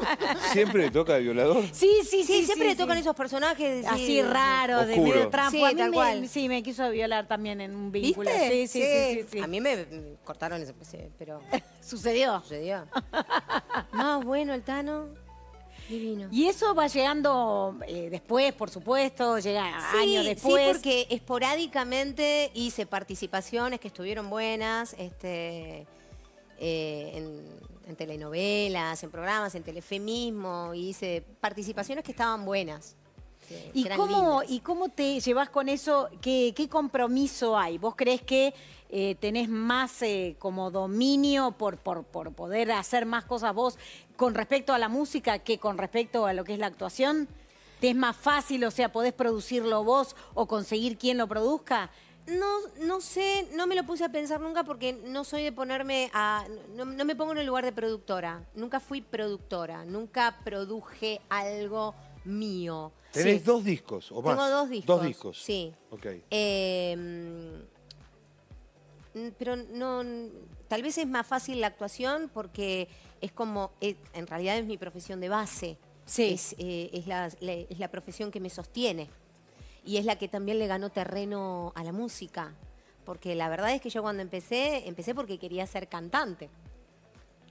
¿Siempre le toca de violador? Sí, sí, sí. siempre sí, le tocan sí. esos personajes Así sí. raros, de medio trampo. Sí, a mí tal me, cual. sí, me quiso violar también en un vínculo. ¿Viste? Sí, sí, sí, sí, sí. A mí me cortaron ese, ese- pero Sucedió. sucedió. Más bueno el Tano. Divino. Y eso va llegando eh, después, por supuesto, llega años después. Sí, porque esporádicamente hice participaciones que estuvieron buenas, este, eh, en, en telenovelas, en programas, en Telefe mismo, y hice participaciones que estaban buenas. Que ¿Y cómo, lindas. ¿Y cómo te llevas con eso? ¿Qué, qué compromiso hay? ¿Vos crees que eh, tenés más eh, como dominio por, por, por poder hacer más cosas vos con respecto a la música que con respecto a lo que es la actuación? ¿Te es más fácil, o sea, podés producirlo vos o conseguir quien lo produzca? No, no sé, no me lo puse a pensar nunca porque no soy de ponerme a. No, no me pongo en el lugar de productora. Nunca fui productora. Nunca produje algo mío. ¿Tenés Sí. dos discos o más? Tengo dos discos. Dos discos. Sí. Ok. Eh, mm, pero no. Tal vez es más fácil la actuación porque es como. eh, en realidad es mi profesión de base. Sí. Es, eh, es la, la- es la profesión que me sostiene. Y es la que también le ganó terreno a la música. Porque la verdad es que yo cuando empecé, empecé porque quería ser cantante.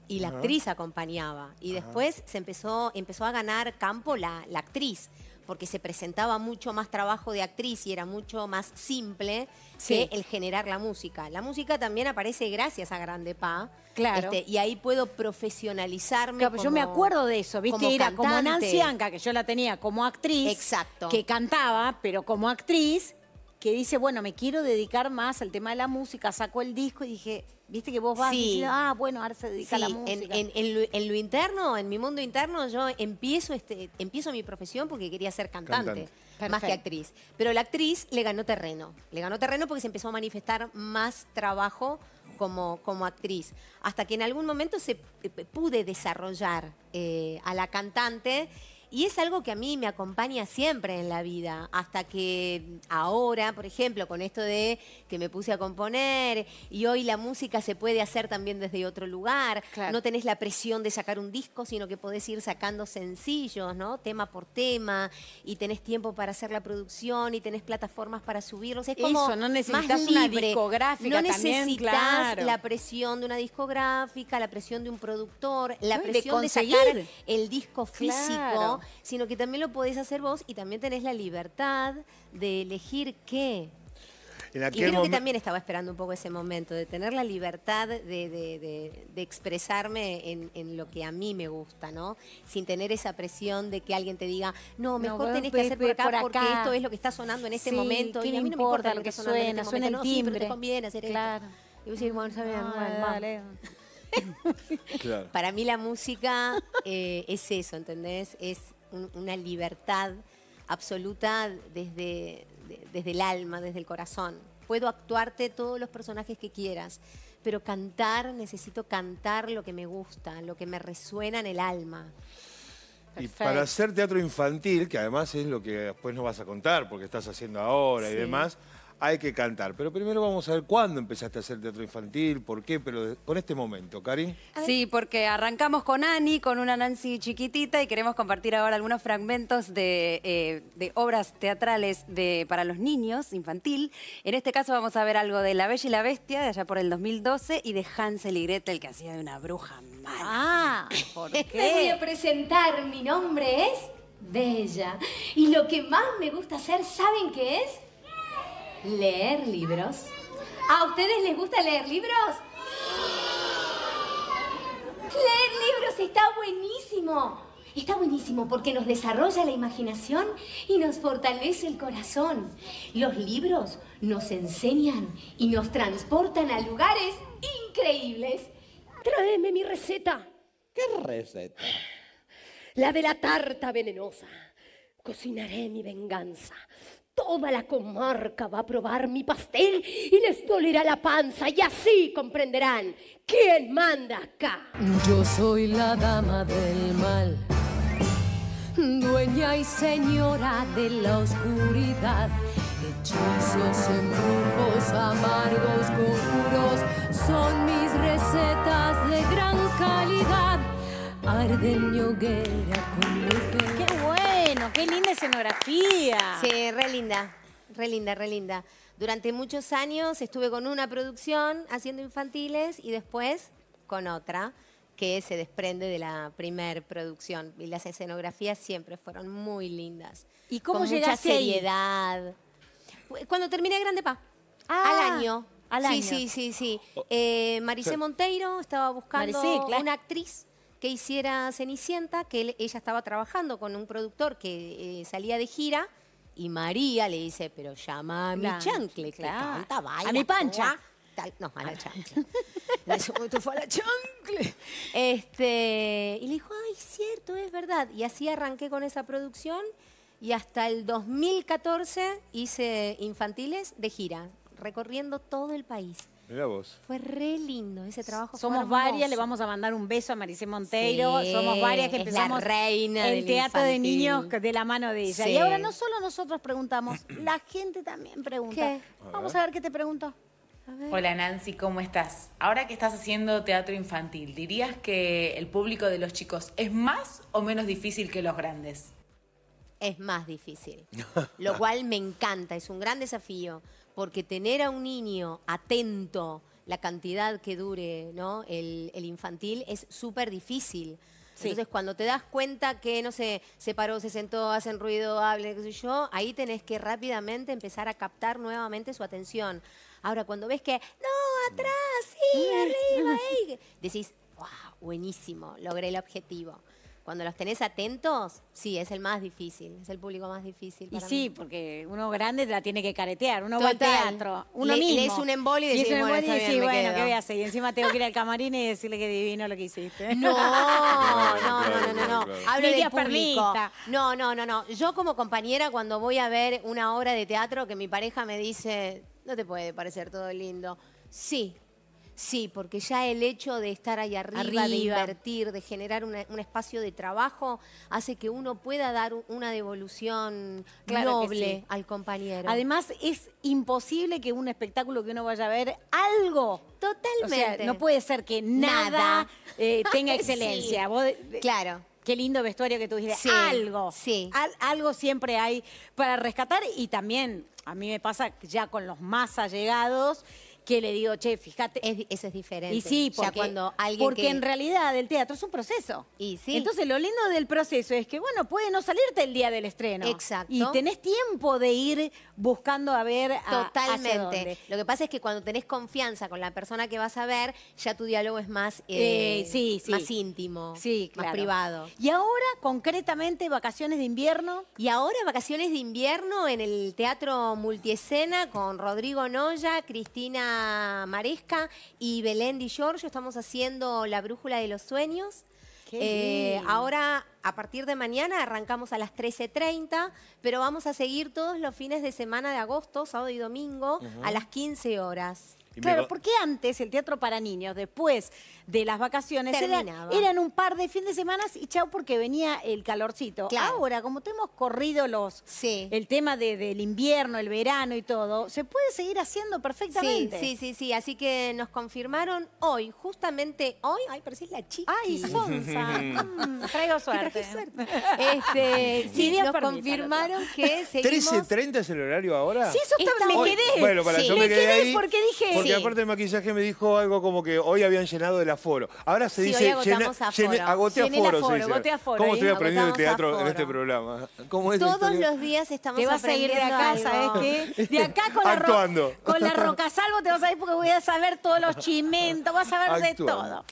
Y la Ajá. actriz acompañaba. Y Ajá. después se empezó, empezó a ganar campo la, la actriz. Porque se presentaba mucho más trabajo de actriz y era mucho más simple Sí. que el generar la música. La música también aparece gracias a Grande Pa. Claro. Este, y ahí puedo profesionalizarme. Claro, pero yo me como- acuerdo de eso, ¿viste? como Era como. Nancy Anca, que yo la tenía como actriz. Exacto. Que cantaba, pero como actriz, que dice, bueno, me quiero dedicar más al tema de la música, sacó el disco y dije, viste que vos vas Sí. diciendo, ah, bueno, ahora se dedica a la música. en, en- en lo, en lo interno, en mi mundo interno, yo empiezo, este, empiezo mi profesión porque quería ser cantante, Cantante. más que actriz. Pero la actriz le ganó terreno. Le ganó terreno porque se empezó a manifestar más trabajo como, como actriz. Hasta que en algún momento se eh, pude desarrollar eh, a la cantante. Y es algo que a mí me acompaña siempre en la vida, hasta que ahora, por ejemplo, con esto de que me puse a componer y hoy la música se puede hacer también desde otro lugar, no tenés la presión de sacar un disco, sino que podés ir sacando sencillos, ¿no? Tema por tema, y tenés tiempo para hacer la producción y tenés plataformas para subirlos. Es como Eso, no necesitas más una discográfica No también, necesitas claro. la presión de una discográfica, la presión de un productor, la de presión de, sacar el disco físico, Claro. Sino que también lo podés hacer vos y también tenés la libertad de elegir qué. En Y creo que también estaba esperando un poco ese momento, de tener la libertad de, de- de- de expresarme en, en lo que a mí me gusta, ¿no? Sin tener esa presión de que alguien te diga, no, mejor vos tenés que hacer por acá, por porque acá". esto es lo que está sonando en este Sí, momento. ¿qué Y a mí no me importa lo que está sonando en suena? este Suena el momento. No, sí, pero te timbre. conviene hacer Claro. esto. Y vos decís, bueno, está bien, Ah, bueno, dale. Claro. Para mí la música eh, es eso, ¿entendés? Es un- una libertad absoluta desde, de- desde el alma, desde el corazón. Puedo actuarte todos los personajes que quieras, pero cantar, necesito cantar lo que me gusta, lo que me resuena en el alma. Y para hacer teatro infantil, que además es lo que después nos vas a contar, porque estás haciendo ahora y demás, hay que cantar. Pero primero vamos a ver cuándo empezaste a hacer teatro infantil, por qué, pero de- con este momento, Karin. Sí, porque arrancamos con Annie, con una Nancy chiquitita y queremos compartir ahora algunos fragmentos de, eh, de obras teatrales de, para los niños, infantil. En este caso vamos a ver algo de La Bella y la Bestia, de allá por el 2012, y de Hansel y Gretel, que hacía de una bruja mala. Ah, ¿por Me voy qué? a presentar, mi nombre es Bella. Y lo que más me gusta hacer, ¿saben qué es? Leer libros. ¿A ustedes les gusta leer libros? Leer libros está buenísimo. Está buenísimo porque nos desarrolla la imaginación y nos fortalece el corazón. Los libros nos enseñan y nos transportan a lugares increíbles. Tráeme mi receta. ¿Qué receta? La de la tarta venenosa. Cocinaré mi venganza. Toda la comarca va a probar mi pastel y les dolerá la panza y así comprenderán quién manda acá. Yo soy la dama del mal, dueña y señora de la oscuridad. Hechizos, embrujos, amargos, conjuros son mis recetas de gran calidad. Arde mi hoguera con mi fe. Qué bueno, qué linda escenografía. Sí, re linda, re linda, re linda. Durante muchos años estuve con una producción haciendo infantiles y después con otra que se desprende de la primer producción. Y las escenografías siempre fueron muy lindas. ¿Y cómo con mucha llegaste ahí? seriedad. Cuando terminé Grande Pa. Ah, al año. al sí, año. sí, sí, sí. Eh, Maricé Sí. Monteiro estaba buscando Maricé, claro. una actriz que hiciera Cenicienta, que él- ella estaba trabajando con un productor que eh, salía de gira y María le dice, pero llama a mi Claro, chancle, que claro. canta, baila, A mi pancha. tal- no, a la chancle. En ese momento fue a la chancle. Este, y le dijo, ay, cierto, es verdad. Y así arranqué con esa producción y hasta el 2014 hice infantiles de gira, recorriendo todo el país. Mirá vos. Fue re lindo ese trabajo. Somos varias, le vamos a mandar un beso a Maricé Monteiro. Sí, Somos varias que la empezamos reina el teatro de niños de la mano de ella. Sí. Y ahora no solo nosotros preguntamos, la gente también pregunta. ¿Qué? Vamos a ver qué te pregunto. Hola Nancy, ¿cómo estás? Ahora que estás haciendo teatro infantil, ¿dirías que el público de los chicos es más o menos difícil que los grandes? es más difícil. Lo cual me encanta, es un gran desafío, porque tener a un niño atento la cantidad que dure ¿no? el, el infantil es súper difícil. Sí. Entonces, cuando te das cuenta que, no sé, se paró, se sentó, hacen ruido, hablen, qué sé yo, ahí tenés que rápidamente empezar a captar nuevamente su atención. Ahora, cuando ves que, no, atrás, sí, arriba, ey", decís, wow, buenísimo, logré el objetivo. Cuando los tenés atentos, sí, es el más difícil, es el público más difícil. Y sí, mí. porque uno grande la tiene que caretear, uno va al teatro, uno Le- mismo. lees un embole y decís, un bueno, y decís, bueno. ¿qué voy a hacer? Y encima tengo que ir al camarín y decirle que divino lo que hiciste. No, no, no, no, no, no. claro. Hablo del público. No, no, no, no. Yo como compañera cuando voy a ver una obra de teatro que mi pareja me dice, no te puede parecer todo lindo. Sí, sí, porque ya el hecho de estar ahí arriba, de invertir, de generar una- un espacio de trabajo, hace que uno pueda dar un- una devolución Claro noble sí. al compañero. Además, es imposible que un espectáculo que uno vaya a ver algo. Totalmente. O sea, no puede ser que nada, Nada. eh, tenga Sí. excelencia. Vos, Claro. Qué lindo vestuario que tú dijiste. Sí, algo. sí. Al- algo siempre hay para rescatar. Y también, a mí me pasa ya con los más allegados, que le digo, che, fíjate. Es- eso es diferente. Y sí, Ya porque, cuando alguien porque que- en realidad el teatro es un proceso. Y sí. Entonces lo lindo del proceso es que, bueno, puede no salirte el día del estreno. Exacto. Y tenés tiempo de ir buscando a ver a- hacia Totalmente. dónde. Lo que pasa es que cuando tenés confianza con la persona que vas a ver, ya tu diálogo es más, eh, Eh, sí, sí. más íntimo, Sí, más claro. privado. Y ahora, concretamente, vacaciones de invierno. Y ahora vacaciones de invierno en el Teatro Multiescena con Rodrigo Noya, Cristina Maresca y Belén Di Giorgio. Estamos haciendo La Brújula de los Sueños. Eh, ahora, a partir de mañana, arrancamos a las 13.30, pero vamos a seguir todos los fines de semana de agosto, sábado y domingo, a las 15 horas. Y Claro, porque antes el teatro para niños, después de las vacaciones, eran, un par de fin de semana y chau porque venía el calorcito. Claro. Ahora, como te hemos corrido los Sí. el tema de- del invierno, el verano y todo, se puede seguir haciendo Sí, perfectamente. sí, sí, sí. Así que nos confirmaron hoy, justamente hoy. Ay, pero sí es la chica. Ay, Sonsa. Mm, traigo suerte. Este, Si sí, Dios nos confirmaron que seguimos. ¿13.30 es el horario ahora? Sí, eso está- Está me hoy- quedé. Bueno, para, Sí. yo me, Me quedé, quedé ahí. porque dije- Porque Sí. aparte el maquillaje me dijo algo como que hoy habían llenado el aforo. Ahora se Sí, dice hoy agotamos aforo. llené- agoté Llené aforo, aforo, se dice. agoté aforo ¿Cómo estoy aprendiendo el Agotamos teatro en este programa? ¿Cómo es la Todos los días estamos Te vas a ir de aprendiendo acá, algo. ¿sabes qué? De acá con la, con la Rocasalvo te vas a ir porque voy a saber todos los chimentos, vas a ver de todo.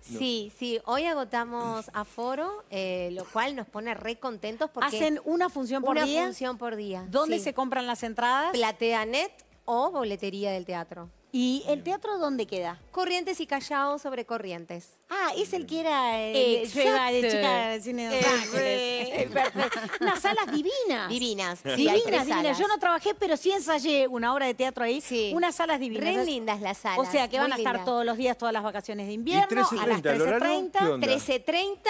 Sí, sí. Hoy agotamos aforo, eh, lo cual nos pone re contentos porque ¿Hacen una función por una día? función por día. ¿Dónde sí. se compran las entradas? Plateanet o boletería del teatro. ¿Y el teatro dónde queda? Corrientes y Callao sobre Corrientes. Ah, es el que era el, yo iba de Exacto. chica del cine de Los. Ángeles. Perfecto. Unas salas divinas. Divinas. Sí, divinas, divinas. salas. Yo no trabajé, pero sí ensayé una obra de teatro ahí. Sí. Unas salas divinas. Re lindas las salas. O sea, que van muy a estar lindas. todos los días, todas las vacaciones de invierno, a las 13:30, ¿el horario? 13.30. ¿Qué onda? 13.30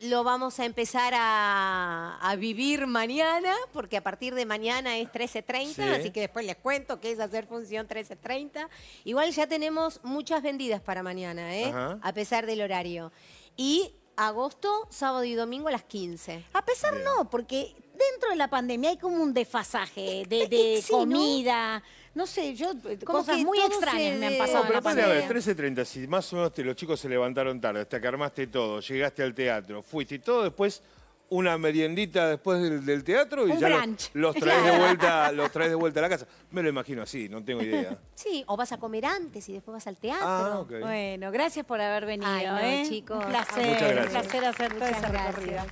lo vamos a empezar a, a vivir mañana, porque a partir de mañana es 13.30, Sí. así que después les cuento qué es hacer función 13.30. Igual ya tenemos muchas vendidas para mañana, ¿eh? A pesar del horario. Y agosto, sábado y domingo a las 15. A pesar no, porque dentro de la pandemia hay como un desfasaje de, de Sí, ¿no? comida, ¿no? Sé, yo Como cosas que muy extrañas se me han pasado No, pero ver, pandemia. 13.30, si más o menos te- los chicos se levantaron tarde, hasta que armaste todo, llegaste al teatro, fuiste y todo, después una meriendita después del, del teatro y Un ya los, los traes de vuelta, los traes de vuelta a la casa. Me lo imagino así, no tengo idea. Sí, o vas a comer antes y después vas al teatro. Ah. Bueno, gracias por haber venido, Ay, no, ¿eh? chicos. Un Muchas placer, gracias. un placer hacer ese gracias. recorrido.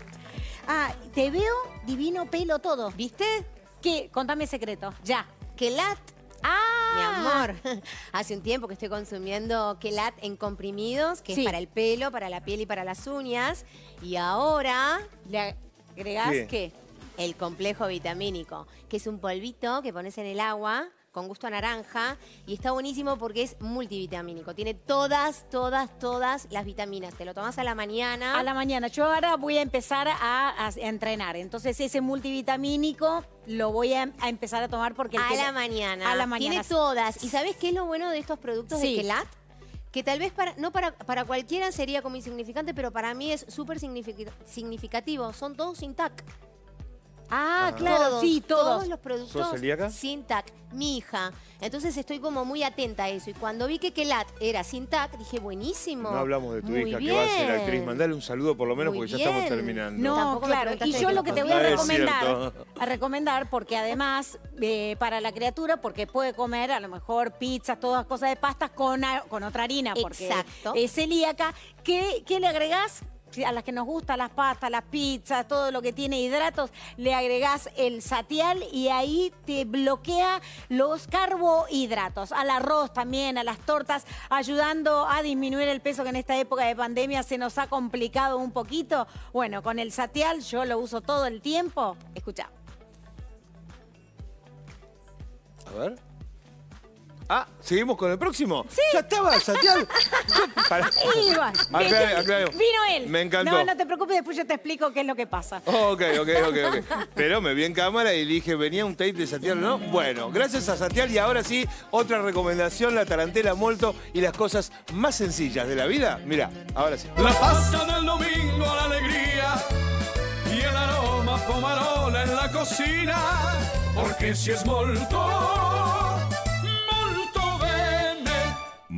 Ah, te veo divino pelo todo. ¿Viste? ¿Qué? Contame el secreto, ya. Quelat, Ah, mi amor. Hace un tiempo que estoy consumiendo Quelat en comprimidos, que Sí. es para el pelo, para la piel y para las uñas. Y ahora ¿Le agregás qué? el complejo vitamínico, que es un polvito que pones en el agua con gusto a naranja y está buenísimo porque es multivitamínico. Tiene todas, todas, todas las vitaminas. Te lo tomas a la mañana. A la mañana. Yo ahora voy a empezar a, entrenar. Entonces ese multivitamínico lo voy a, a empezar a tomar porque... a la mañana. A la mañana. Tiene todas. ¿Y sabes qué es lo bueno de estos productos Sí. de Quelat? Que tal vez para, no para, para cualquiera sería como insignificante, pero para mí es súper signific- significativo. Son todos sin Ah, Ajá. claro, Todos, sí, todos. Todos los productos ¿Sos celíaca? sin TAC. Mi hija. Entonces estoy como muy atenta a eso. Y cuando vi que Quelat era sin TAC, dije, buenísimo. No hablamos de tu Muy hija que va a ser actriz. Mandale un saludo por lo menos Muy porque ya estamos terminando. No, Tampoco claro. Y yo lo que te voy a recomendar, a recomendar, porque además eh, para la criatura, porque puede comer a lo mejor pizzas, todas cosas de pastas con, con otra harina, porque Exacto. es celíaca. ¿Qué, qué le agregás? A las que nos gustan las pastas, las pizzas, todo lo que tiene hidratos, le agregás el satial y ahí te bloquea los carbohidratos. Al arroz también, a las tortas, ayudando a disminuir el peso que en esta época de pandemia se nos ha complicado un poquito. Bueno, con el satial yo lo uso todo el tiempo. Escucha. A ver. Ah, ¿seguimos con el próximo? Sí. Ya estaba, Santiago. Para- Iba. Aclare- aclare- Vino él. Me encantó. No, no te preocupes, después yo te explico qué es lo que pasa. Ok, ok, ok, ok. Pero me vi en cámara y dije, ¿venía un tape de Satial no? Bueno, gracias a Satial y ahora sí, otra recomendación, la tarantela molto y las cosas más sencillas de la vida. Mira, ahora sí. La pasta del domingo, la alegría y el aroma pomarola en la cocina. Porque si es molto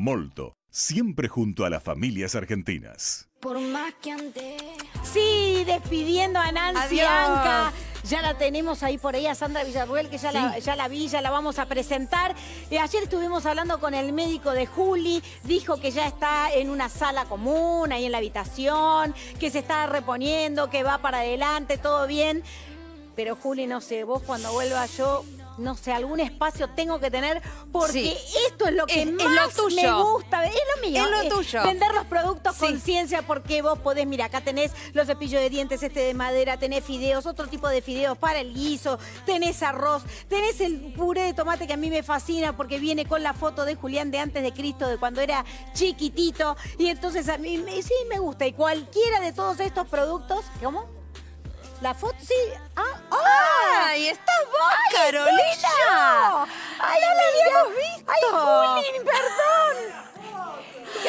Molto, siempre junto a las familias argentinas. Por más que antes. Sí, despidiendo a Nancy Adiós. Anca. Ya la tenemos ahí por ahí a Sandra Villarruel, que ya, la, ya la vi, ya la vamos a presentar. Eh, ayer estuvimos hablando con el médico de Juli, dijo que ya está en una sala común, ahí en la habitación, que se está reponiendo, que va para adelante, todo bien. Pero Juli, no sé, vos cuando vuelva yo no sé, algún espacio tengo que tener porque Sí. esto es lo que Es- es más lo tuyo. me gusta, es lo mío. Es lo tuyo. Vender los productos Sí. con ciencia porque vos podés, mira, acá tenés los cepillos de dientes este de madera, tenés fideos, otro tipo de fideos para el guiso, tenés arroz, tenés el puré de tomate que a mí me fascina porque viene con la foto de Julián de antes de Cristo, de cuando era chiquitito, y entonces a mí me- sí me gusta. Y cualquiera de todos estos productos, ¿cómo? La foto, sí. Ah, ¡ah! ¡Ay, estás vos, ¡Ay, Carolina! yo! ¡Ay, ¡No la habíamos visto! ¡Ay, Juli, perdón!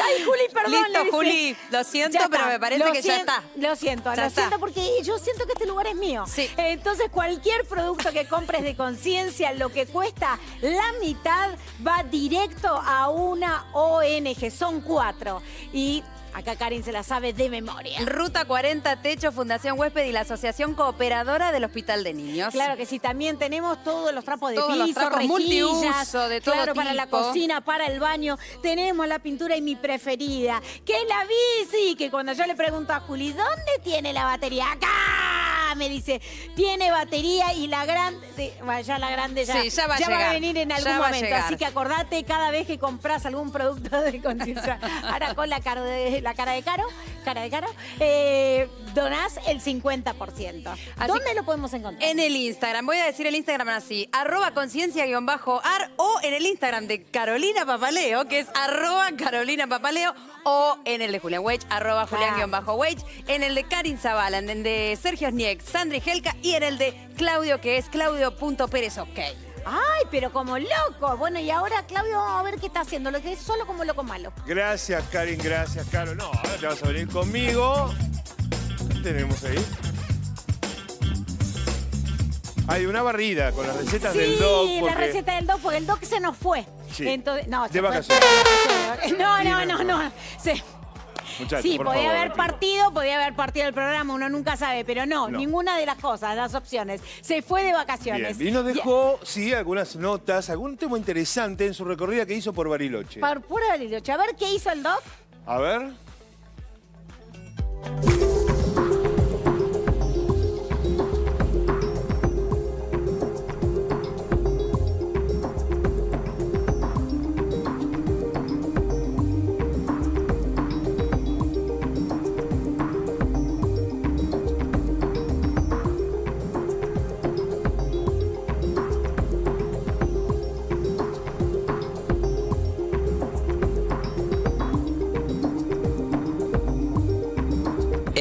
¡Ay, Juli, perdón! Listo, le. Juli, lo siento, pero me parece lo que ya está. Lo siento, Ya lo está. siento porque yo siento que este lugar es mío. Sí. Entonces, cualquier producto que compres de conciencia, lo que cuesta la mitad, va directo a una ONG. Son cuatro. Y acá Karin se la sabe de memoria. Ruta 40, Techo, Fundación Huésped y la Asociación Cooperadora del Hospital de Niños. Claro que sí, también tenemos todos los trapos de Todos los piso, trapos rejillas, multiuso de todo claro, para la cocina, para el baño. Tenemos la pintura y mi preferida, que es la bici, que cuando yo le pregunto a Juli, ¿dónde tiene la batería? Acá, me dice, tiene batería y la grande, bueno, ya la grande ya, Sí, ya va a va a llegar, venir en ya algún momento. llegar. Así que acordate cada vez que compras algún producto de conciencia, ahora con la cara de, la cara de caro, cara de caro, eh, donás el 50%. Así ¿Dónde lo podemos encontrar? En el Instagram, voy a decir el Instagram así, arroba conciencia-ar o en el Instagram de Carolina Papaleo, que es arroba Carolina Papaleo, o en el de Julián Weich, arroba Julián-Weich, en el de Karin Zavala, en el de Sergio Sniek, Sandri Helka y en el de Claudio, que es claudio.pérez ok. Ay, pero como loco. Bueno, y ahora Claudio, vamos a ver qué está haciendo. Lo que es solo como loco malo. Gracias, Karin, gracias, Caro. No, ahora te vas a venir conmigo. ¿Qué tenemos ahí? Hay una barrida con las recetas sí, del dog. la porque- receta del doc, porque el doc se nos fue. Sí. Entonces, no, De fue. vacaciones. No, no, no, no. Se- Muchachos, sí, por podía favor, haber partido, podía haber partido el programa, uno nunca sabe, pero no, No. ninguna de las cosas, las opciones. Se fue de vacaciones. Bien, y nos dejó, sí, algunas notas, algún tema interesante en su recorrida que hizo por Bariloche. Por pura Bariloche. A ver qué hizo el doc. A ver.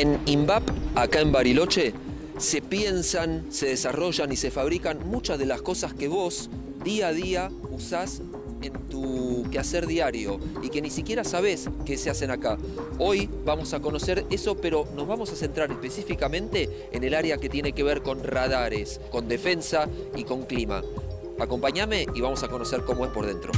En INVAP, acá en Bariloche, se piensan, se desarrollan y se fabrican muchas de las cosas que vos día a día usás en tu quehacer diario y que ni siquiera sabés que se hacen acá. Hoy vamos a conocer eso, pero nos vamos a centrar específicamente en el área que tiene que ver con radares, con defensa y con clima. Acompáñame y vamos a conocer cómo es por dentro.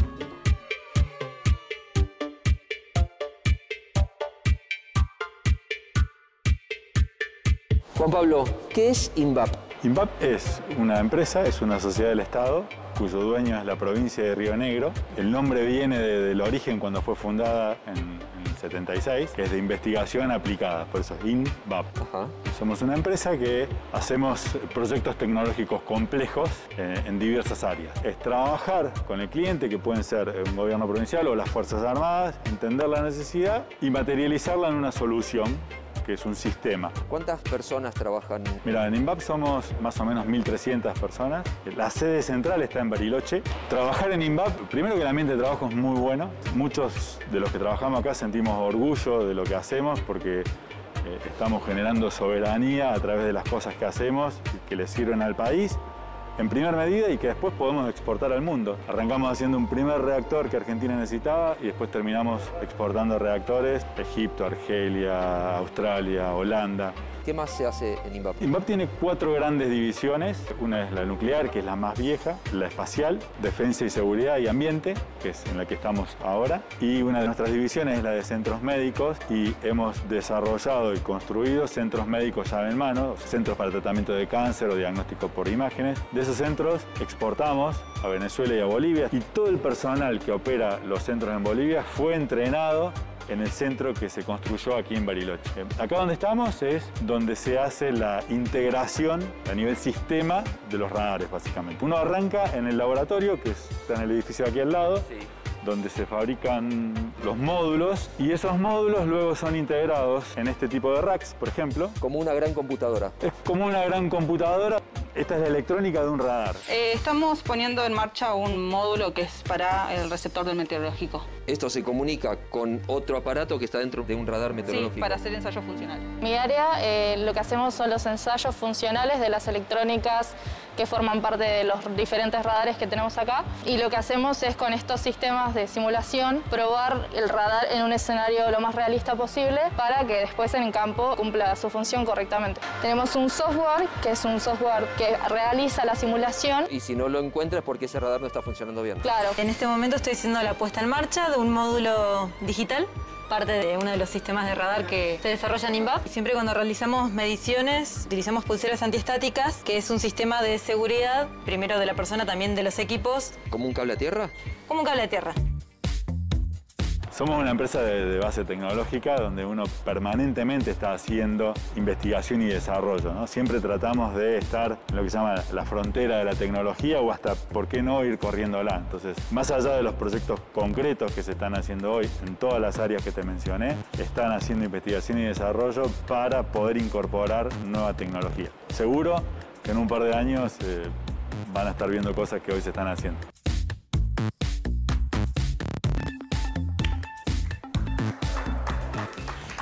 Juan Pablo, ¿qué es INVAP? INVAP es una empresa, es una sociedad del Estado, cuyo dueño es la provincia de Río Negro. El nombre viene de- del origen cuando fue fundada en, en el 76, que es de investigación aplicada, por eso INVAP. Somos una empresa que hacemos proyectos tecnológicos complejos eh, en diversas áreas. Es trabajar con el cliente, que pueden ser un gobierno provincial o las Fuerzas Armadas, entender la necesidad y materializarla en una solución que es un sistema. ¿Cuántas personas trabajan? Mira, en INVAP somos más o menos 1.300 personas. La sede central está en Bariloche. Trabajar en INVAP, primero que el ambiente de trabajo es muy bueno. Muchos de los que trabajamos acá sentimos orgullo de lo que hacemos porque eh, estamos generando soberanía a través de las cosas que hacemos y que le sirven al país en primera medida y que después podemos exportar al mundo. Arrancamos haciendo un primer reactor que Argentina necesitaba y después terminamos exportando reactores a Egipto, Argelia, Australia, Holanda. ¿Qué más se hace en INVAP? INVAP tiene cuatro grandes divisiones. Una es la nuclear, que es la más vieja, la espacial, defensa y seguridad y ambiente, que es en la que estamos ahora. Y una de nuestras divisiones es la de centros médicos y hemos desarrollado y construido centros médicos llave en mano, centros para tratamiento de cáncer o diagnóstico por imágenes. De esos centros exportamos a Venezuela y a Bolivia y todo el personal que opera los centros en Bolivia fue entrenado en el centro que se construyó aquí en Bariloche. Eh, Acá donde estamos es donde se hace la integración a nivel sistema de los radares, básicamente. Uno arranca en el laboratorio, que está en el edificio de aquí al lado, donde se fabrican los módulos y esos módulos luego son integrados en este tipo de racks, por ejemplo. Como una gran computadora. Es como una gran computadora. Esta es la electrónica de un radar. Eh, estamos poniendo en marcha un módulo que es para el receptor del meteorológico. Esto se comunica con otro aparato que está dentro de un radar meteorológico. Sí, para hacer ensayo funcional. Mi área eh, lo que hacemos son los ensayos funcionales de las electrónicas que forman parte de los diferentes radares que tenemos acá y lo que hacemos es con estos sistemas de simulación probar el radar en un escenario lo más realista posible para que después en campo cumpla su función correctamente. Tenemos un software que es un software que realiza la simulación Y si no lo encuentras porque ese radar no está funcionando bien. Claro. En este momento estoy haciendo la puesta en marcha de un módulo digital, parte de uno de los sistemas de radar que se desarrolla en INVAP. Siempre cuando realizamos mediciones utilizamos pulseras antiestáticas, que es un sistema de seguridad, primero de la persona, también de los equipos, ¿Como un cable a tierra? como un cable de tierra. Somos una empresa de, base tecnológica donde uno permanentemente está haciendo investigación y desarrollo. Siempre tratamos de estar en lo que se llama la frontera de la tecnología o hasta, ¿por qué no, ir corriéndola? Entonces, más allá de los proyectos concretos que se están haciendo hoy en todas las áreas que te mencioné, están haciendo investigación y desarrollo para poder incorporar nueva tecnología. Seguro que en un par de años eh, van a estar viendo cosas que hoy se están haciendo.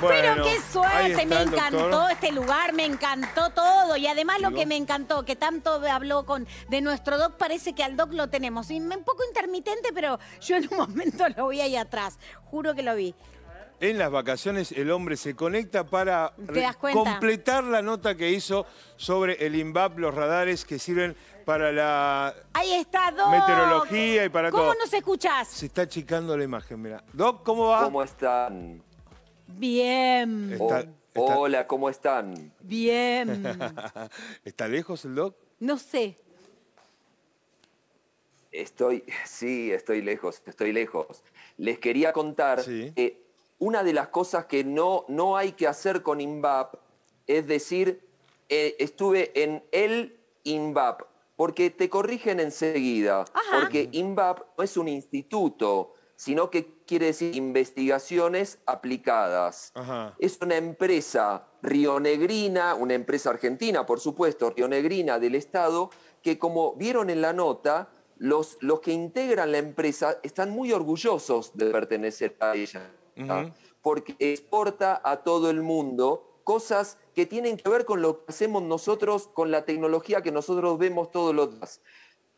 Pero qué suerte, está me doctor. encantó este lugar, me encantó todo. Y además lo que me encantó, que tanto habló con de nuestro doc, parece que al doc lo tenemos. Y un poco intermitente, pero yo en un momento lo vi ahí atrás. Juro que lo vi. En las vacaciones el hombre se conecta para completar la nota que hizo sobre el INVAP, los radares que sirven para la Ahí está, doc. meteorología y para ¿Cómo todo. nos escuchás? Se está achicando la imagen, mira. Doc, ¿cómo va? ¿Cómo están? Bien. Está- Oh, Hola, ¿cómo están? Bien. ¿Está lejos el doc? No sé. Estoy, sí, estoy lejos, estoy lejos. Les quería contar que una de las cosas que no, no hay que hacer con INVAP es decir, eh, estuve en el INVAP, porque te corrigen enseguida, porque INVAP no es un instituto, sino que quiere decir investigaciones aplicadas. Es una empresa rionegrina, una empresa argentina, por supuesto, rionegrina del Estado, que como vieron en la nota, los, los que integran la empresa están muy orgullosos de pertenecer a ella, porque exporta a todo el mundo cosas que tienen que ver con lo que hacemos nosotros, con la tecnología que nosotros vemos todos los días.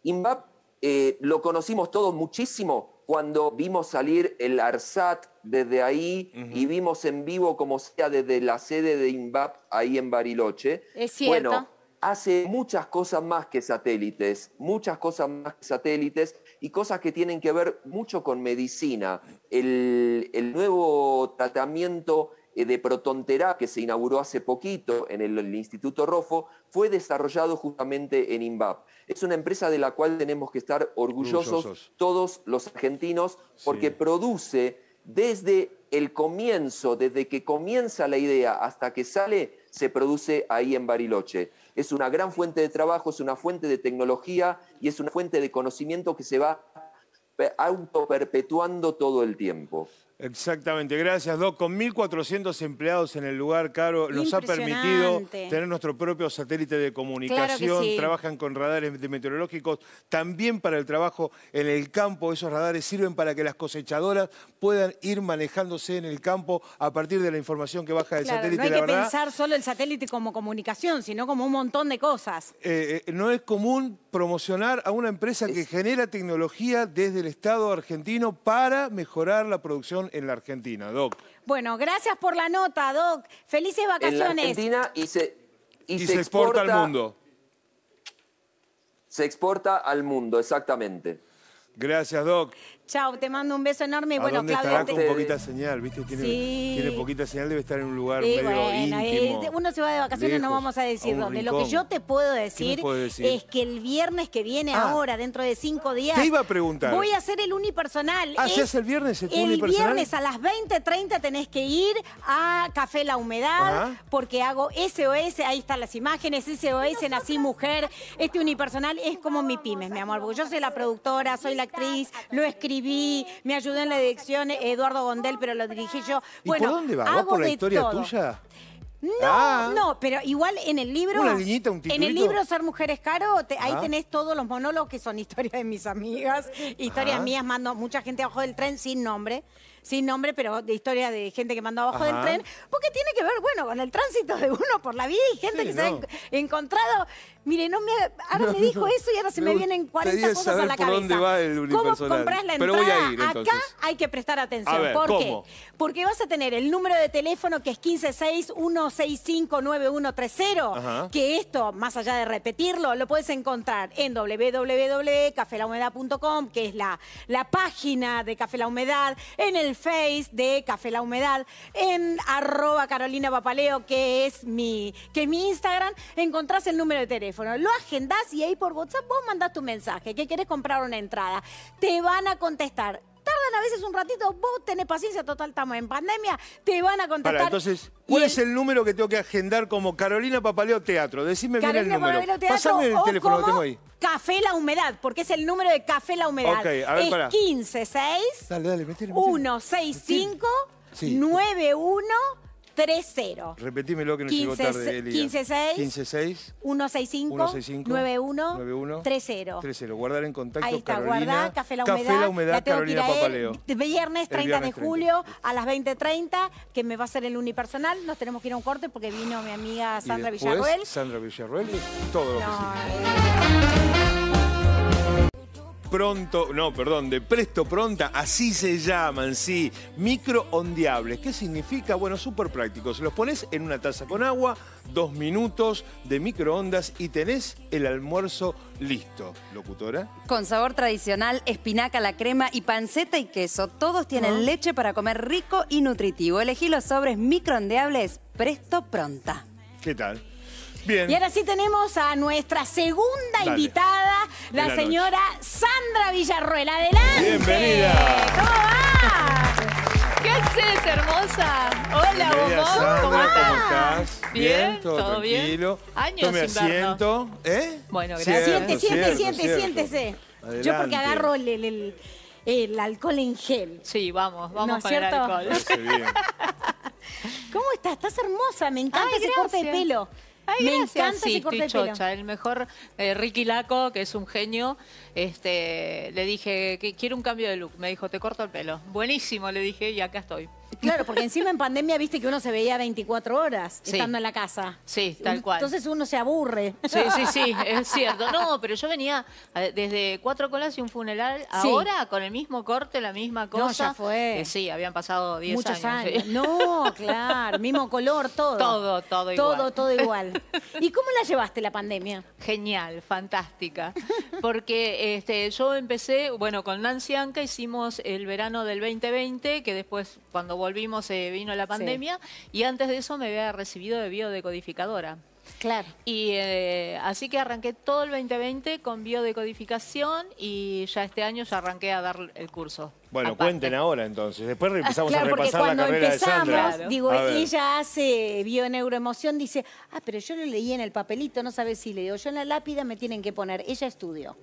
INVAP eh, lo conocimos todos muchísimo cuando vimos salir el ARSAT desde ahí y vimos en vivo como sea desde la sede de INVAP ahí en Bariloche. Es cierto. Bueno, hace muchas cosas más que satélites, muchas cosas más que satélites y cosas que tienen que ver mucho con medicina. El, el nuevo tratamiento de protonterapia que se inauguró hace poquito en el, el Instituto Rofo fue desarrollado justamente en INVAP. Es una empresa de la cual tenemos que estar orgullosos, Orgullosos. todos los argentinos porque produce desde el comienzo, desde que comienza la idea hasta que sale, se produce ahí en Bariloche. Es una gran fuente de trabajo, es una fuente de tecnología y es una fuente de conocimiento que se va pe- autoperpetuando todo el tiempo. Exactamente, gracias Doc. Con 1.400 empleados en el lugar, Caro, nos ha permitido tener nuestro propio satélite de comunicación, sí. trabajan con radares meteorológicos, también para el trabajo en el campo. Esos radares sirven para que las cosechadoras puedan ir manejándose en el campo a partir de la información que baja del Claro, satélite. no hay la que verdad, pensar solo el satélite como comunicación, sino como un montón de cosas. eh, eh, no es común promocionar a una empresa que genera tecnología desde el Estado argentino para mejorar la producción en la Argentina, Doc. Bueno, gracias por la nota, Doc. Felices En la vacaciones. Argentina y se, y Y, se se exporta al mundo. Se exporta al mundo, exactamente. Gracias, Doc. Chao, te mando un beso enorme. Y ¿A bueno, dónde Claudia, estará te- con poquita señal? ¿Viste? Tiene, Sí. tiene poquita señal, debe estar en un lugar Sí, medio bueno, íntimo. eh, uno se va de vacaciones, no vamos a decir a dónde. Lo que yo te puedo decir, es que el viernes que viene Ah. ahora, dentro de cinco días, Te iba a preguntar. voy a hacer el unipersonal. Ah, ¿se Es hace el viernes el El unipersonal? viernes a las 20.30 tenés que ir a Café La Humedad, Ajá. porque hago SOS, ahí están las imágenes, SOS, Nací Mujer. Este unipersonal es como mi pymes, mi amor, porque yo soy la productora, soy la actriz, lo escribí, me ayudó en la dirección Eduardo Gondel, pero lo dirigí yo. ¿Y Bueno, por dónde va? ¿Va por la historia todo. tuya? No, Ah. no, pero igual en el libro. Una liñita, un En el libro Ser Mujer es Caro, te- ahí tenés todos los monólogos que son historias de mis amigas, historias mías, mando mucha gente abajo del tren sin nombre. Sin nombre, pero de historia de gente que mando abajo del tren, porque tiene que ver, bueno, con el tránsito de uno por la vida y gente Sí, que se ha en- encontrado. Mire, no me, ahora No, me dijo eso y ahora se me, Me vienen 40 gustaría cosas a la por cabeza. dónde va el ¿Cómo compras la Pero entrada? voy a ir, entonces. Acá hay que prestar atención. A ver, ¿Por ¿cómo? qué? Porque vas a tener el número de teléfono que es 1561659130, Ajá. que esto, más allá de repetirlo, lo puedes encontrar en www.cafelahumedad.com, que es la, la página de Café La Humedad, en el Face de Café La Humedad, en arroba Carolina Papaleo, que es mi, que es mi Instagram, encontrás el número de teléfono. Lo agendás y ahí por WhatsApp vos mandás tu mensaje, que querés comprar una entrada. Te van a contestar. Tardan a veces un ratito, vos tenés paciencia, total, estamos en pandemia, te van a contestar. Para, entonces, ¿cuál es el número que tengo que agendar como Carolina Papaleo Teatro? Decime bien Carolina el número. Papaleo Teatro Pásame el teléfono, como tengo ahí. Café La Humedad, porque es el número de Café La Humedad. Ok, a ver, es pará. 156 Dale, dale, metele, metele. 165 Sí. 9130. Repetímelo que no llegó 15, tarde, Elia. 156. 156 165 165 91 91 30. 30. Guardar en contacto Ahí está, Carolina. guardá, Café La Humedad. La Humedad, tengo que Carolina ir a Papaleo. de viernes El 30 viernes de 30. julio a las 20.30, que me va a hacer el unipersonal. Nos tenemos que ir a un corte porque vino mi amiga Y Sandra después, Villarroel. Sandra Villarroel es todo lo que No, Pronto, no, perdón, de presto pronta, así se llaman, sí, microondeables. ¿Qué significa? Bueno, súper prácticos. Los pones en una taza con agua, dos minutos de microondas y tenés el almuerzo listo. ¿Locutora? Con sabor tradicional, espinaca, la crema y panceta y queso. Todos tienen leche para comer rico y nutritivo. Elegí los sobres microondeables Presto Pronta. ¿Qué tal? Bien. Y ahora sí tenemos a nuestra segunda Dale. invitada, la, señora Sandra Villarroel. Adelante. Bienvenida. ¿Cómo va? ¿Qué haces, hermosa? Hola. Sandra, ¿Cómo estás? Bien, todo, ¿todo bien? Años Tome sin vernos. asiento. ¿Eh? Bueno, gracias. Siente, siente, cierto, siente, cierto. siéntese. Yo porque agarro el, el- el- el alcohol en gel. Sí, vamos, vamos ¿No el cierto? alcohol. ¿Cómo estás? Estás hermosa, me encanta Ay, ese corte de gracias. pelo. Ay, me gracias. encanta sí, ese corte de pelo. chocha. El mejor eh, Ricky Laco, que es un genio, este, le dije que quiero un cambio de look. Me dijo, te corto el pelo. Buenísimo, le dije, y acá estoy. Claro, porque encima en pandemia viste que uno se veía 24 horas Sí. estando en la casa. Sí, tal cual. Entonces uno se aburre. Sí, sí, sí, es cierto. No, pero yo venía eh, desde cuatro colas y un funeral, Sí. ahora con el mismo corte, la misma cosa. No, ya fue. Eh, sí, habían pasado 10 Muchos años. años. sí. No, claro, mismo color, todo. Todo, todo igual. Todo, todo igual. ¿Y cómo la llevaste la pandemia? Genial, fantástica. Porque este, yo empecé, bueno, con Nancy Anca hicimos el verano del 2020, que después cuando volvimos se vino la pandemia, y antes de eso me había recibido de biodecodificadora. Claro. Y eh, así que arranqué todo el 2020 con biodecodificación y ya este año ya arranqué a dar el curso. Bueno, Aparte. cuenten ahora entonces. Después empezamos claro, a repasar la carrera de empezamos, Sandra. digo, ella hace bioneuroemoción, dice, ah, pero yo lo leí en el papelito, no sabes si le digo, yo en la lápida me tienen que poner, ella estudió.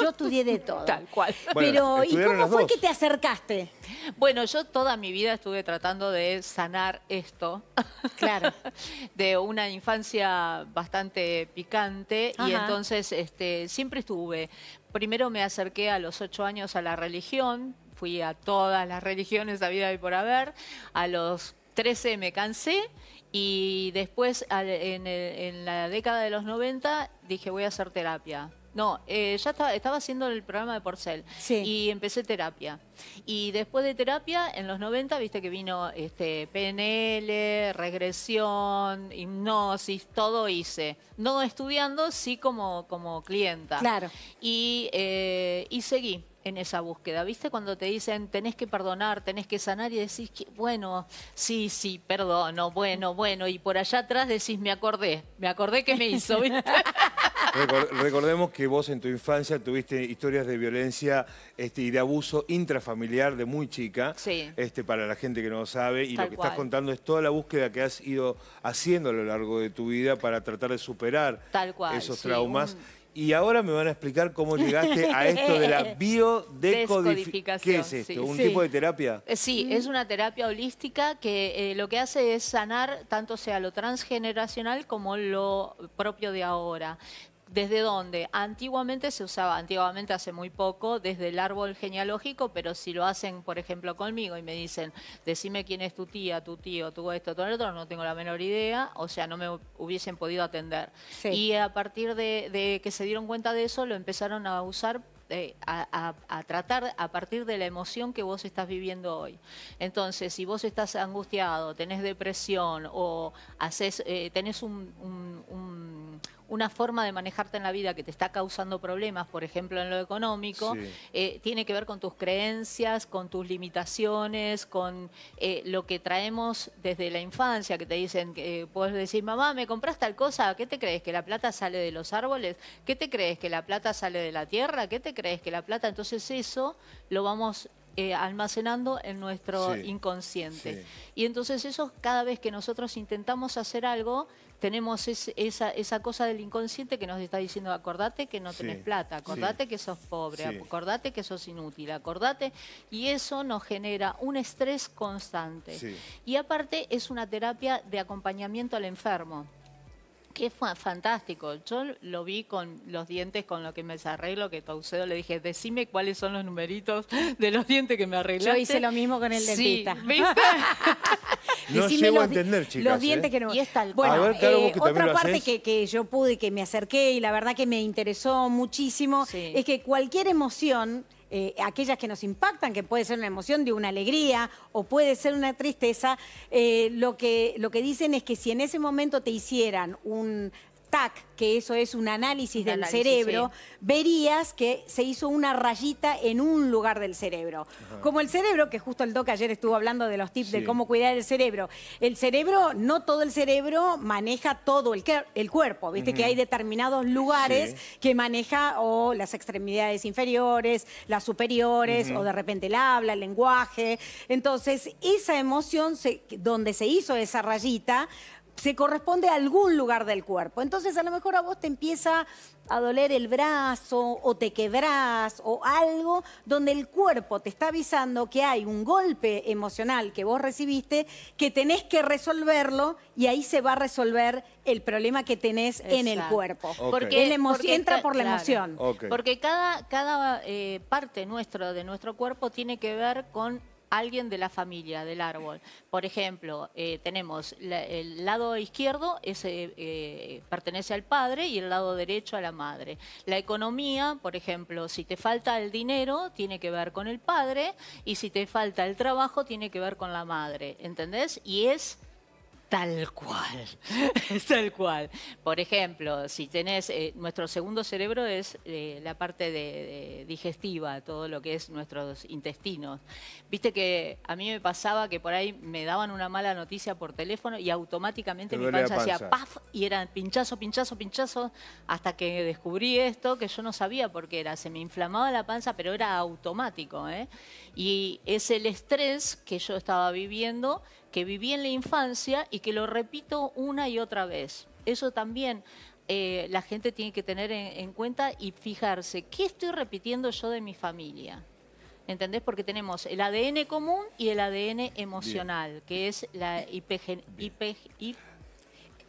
Yo estudié de todo. Tal cual. Bueno, pero, ¿y cómo fue dos. que te acercaste? Bueno, yo toda mi vida estuve tratando de sanar esto. Claro. de una infancia bastante picante y entonces este, siempre estuve. Primero me acerqué a los ocho años a la religión, fui a todas las religiones a vida y por haber. A los 13 me cansé y después en, en la década de los 90 dije voy a hacer terapia. No, eh, ya estaba, estaba haciendo el programa de Porcel y empecé terapia. Y después de terapia, en los 90, viste que vino este, PNL, regresión, hipnosis, todo hice. No estudiando, sí como, como clienta. Claro. Y, eh, y seguí. En esa búsqueda. ¿Viste cuando te dicen tenés que perdonar, tenés que sanar y decís, que, bueno, sí, sí, perdono, bueno, bueno, y por allá atrás decís, me acordé, me acordé que me hizo, ¿viste? Recor- recordemos que vos en tu infancia tuviste historias de violencia este, y de abuso intrafamiliar de muy chica. Sí. Este, para la gente que no lo sabe. Y Tal lo que estás contando es toda la búsqueda que has ido haciendo a lo largo de tu vida para tratar de superar Tal cual, esos sí, traumas. un- Y ahora me van a explicar cómo llegaste a esto de la biodescodificación. ¿Qué es esto? sí. ¿Un Sí. tipo de terapia? Eh, Sí, es una terapia holística que eh, lo que hace es sanar tanto sea lo transgeneracional como lo propio de ahora. ¿Desde dónde? Antiguamente se usaba, antiguamente hace muy poco, desde el árbol genealógico, pero si lo hacen, por ejemplo, conmigo y me dicen, decime quién es tu tía, tu tío, tu esto, todo lo otro, no tengo la menor idea, o sea, no me hubiesen podido atender. Sí. Y a partir de, de que se dieron cuenta de eso, lo empezaron a usar eh, a, a- a tratar a partir de la emoción que vos estás viviendo hoy. Entonces, si vos estás angustiado, tenés depresión o haces, eh, tenés un- un- un- una forma de manejarte en la vida que te está causando problemas, por ejemplo, en lo económico, Sí. eh, tiene que ver con tus creencias, con tus limitaciones, con eh, lo que traemos desde la infancia, que te dicen, que eh, puedes decir, mamá, ¿me compras tal cosa? ¿Qué te crees? ¿Que la plata sale de los árboles? ¿Qué te crees? ¿Que la plata sale de la tierra? ¿Qué te crees? ¿Que la plata? Entonces eso lo vamos eh, almacenando en nuestro Sí, inconsciente. sí. Y entonces eso, cada vez que nosotros intentamos hacer algo, tenemos es- esa, esa cosa del inconsciente que nos está diciendo, acordate que no tenés Sí, plata, sí. acordate que sos pobre, Sí. acordate que sos inútil, acordate. Y eso nos genera un estrés constante. Y aparte es una terapia de acompañamiento al enfermo. Que fue fantástico. Yo lo vi con los dientes con lo que me arreglo, que Taucedo le dije, decime cuáles son los numeritos de los dientes que me arreglaste. Yo hice lo mismo con el Sí, dentista. ¿viste? No llego a entender, chicas. Los dientes ¿eh? que no. Y es tal Bueno, ver, eh, que otra parte que, que yo pude, que me acerqué y la verdad que me interesó muchísimo, es que cualquier emoción, eh, aquellas que nos impactan, que puede ser una emoción de una alegría o puede ser una tristeza, eh, lo, que, lo que dicen es que si en ese momento te hicieran un TAC, que eso es un análisis del análisis, cerebro, verías que se hizo una rayita en un lugar del cerebro. Ajá. Como el cerebro, que justo el doc ayer estuvo hablando de los tips de cómo cuidar el cerebro. El cerebro, no todo el cerebro maneja todo el, cuer- el cuerpo. Viste que hay determinados lugares Sí. que maneja o las extremidades inferiores, las superiores, o de repente el habla, el lenguaje. Entonces, esa emoción se- donde se hizo esa rayita se corresponde a algún lugar del cuerpo. Entonces, a lo mejor a vos te empieza a doler el brazo o te quebrás o algo donde el cuerpo te está avisando que hay un golpe emocional que vos recibiste que tenés que resolverlo y ahí se va a resolver el problema que tenés en el cuerpo. Porque el emo- porque entra por la claro. emoción. Porque cada, cada eh, parte nuestro de nuestro cuerpo tiene que ver con alguien de la familia, del árbol. Por ejemplo, eh, tenemos la- el lado izquierdo, ese eh, pertenece al padre y el lado derecho a la madre. La economía, por ejemplo, si te falta el dinero, tiene que ver con el padre y si te falta el trabajo, tiene que ver con la madre. ¿Entendés? Y es Tal cual, es tal cual. Por ejemplo, si tenés, eh, nuestro segundo cerebro es eh, la parte de, de digestiva, todo lo que es nuestros intestinos. Viste que a mí me pasaba que por ahí me daban una mala noticia por teléfono y automáticamente Te mi la panza hacía panza. paf y era pinchazo, pinchazo, pinchazo, hasta que descubrí esto que yo no sabía por qué era. Se me inflamaba la panza, pero era automático. ¿eh? Y es el estrés que yo estaba viviendo, que viví en la infancia y que lo repito una y otra vez. Eso también eh, la gente tiene que tener en, en cuenta y fijarse, ¿qué estoy repitiendo yo de mi familia? ¿Entendés? Porque tenemos el ADN común y el ADN emocional, que es la IPG,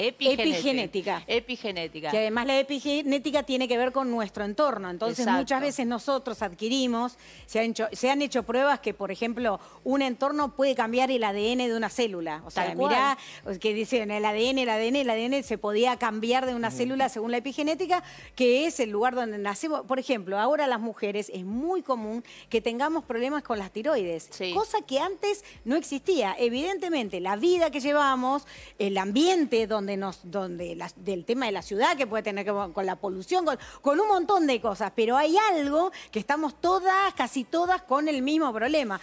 Epigenética. Epigenética. Que además la epigenética tiene que ver con nuestro entorno. Entonces, Exacto. muchas veces nosotros adquirimos, se han, hecho, se han hecho pruebas que, por ejemplo, un entorno puede cambiar el ADN de una célula. O sea, Tal cual. mirá, que dicen el ADN, el ADN, el ADN se podía cambiar de una célula según la epigenética, que es el lugar donde nacemos. Por ejemplo, ahora las mujeres es muy común que tengamos problemas con las tiroides, cosa que antes no existía. Evidentemente, la vida que llevamos, el ambiente donde donde nos, donde la- del tema de la ciudad que puede tener que ver con la polución, con, con un montón de cosas, pero hay algo que estamos todas, casi todas, con el mismo problema.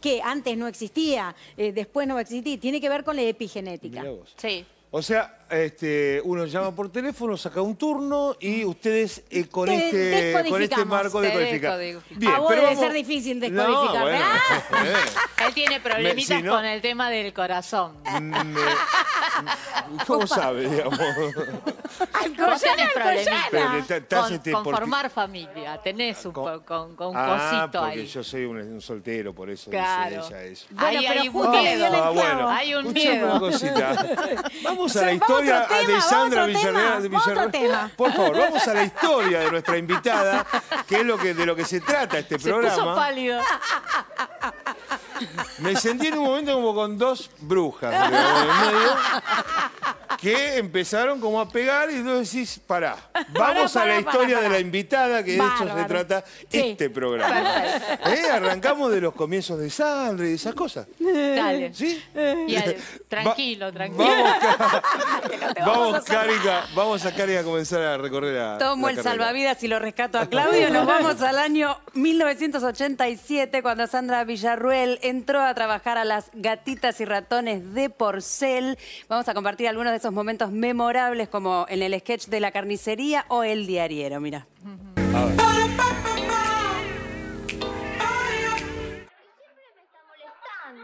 Que antes no existía, eh, después no va a existir, tiene que ver con la epigenética. Mirá vos. Sí. O sea, este, uno llama por teléfono, saca un turno y ustedes eh, con, Te este, con este marco Te decodifican. descodificamos. Bien, a vos pero debe vamos- ser difícil No, descodificar. bueno, Ah, eh, Él tiene problemitas si no- con el tema del corazón. me- ¿Cómo sabe, digamos? Vos tenés problemitas Pero con, este, con porque- formar familia. Tenés un, po- con, con un Ah, cosito porque ahí. yo soy un, un soltero, por eso Claro. dice ella eso. Ahí pero hay un justo le dio miedo. el Ah, clavo. bueno. Hay un Escuchame miedo. una cosita. Vamos a la Sí, vamos a historia otro tema, a otro Villarreal. tema, otro tema. Por favor, vamos a la historia de nuestra invitada, que es lo que, de lo que se trata este Se puso programa. pálido. Me sentí en un momento como con dos brujas digamos, en medio, que empezaron como a pegar y tú decís, pará, vamos Pará, a la pará, historia pará, de la invitada, que de eso se Bárbaro. trata Sí. este programa. ¿Eh? Arrancamos de los comienzos de Sandra y de esas cosas. Dale. ¿Sí? Y al- tranquilo, tranquilo. Vamos, vamos, Carica, vamos a Carica a comenzar a recorrer la. Tomo la el carrera. salvavidas y lo rescato a Claudio. Nos vamos al año 1987, cuando Sandra Villarruel entró a trabajar a las gatitas y ratones de Porcel. Vamos a compartir algunos de esos momentos memorables, como en el sketch de la carnicería o el diariero. Mira.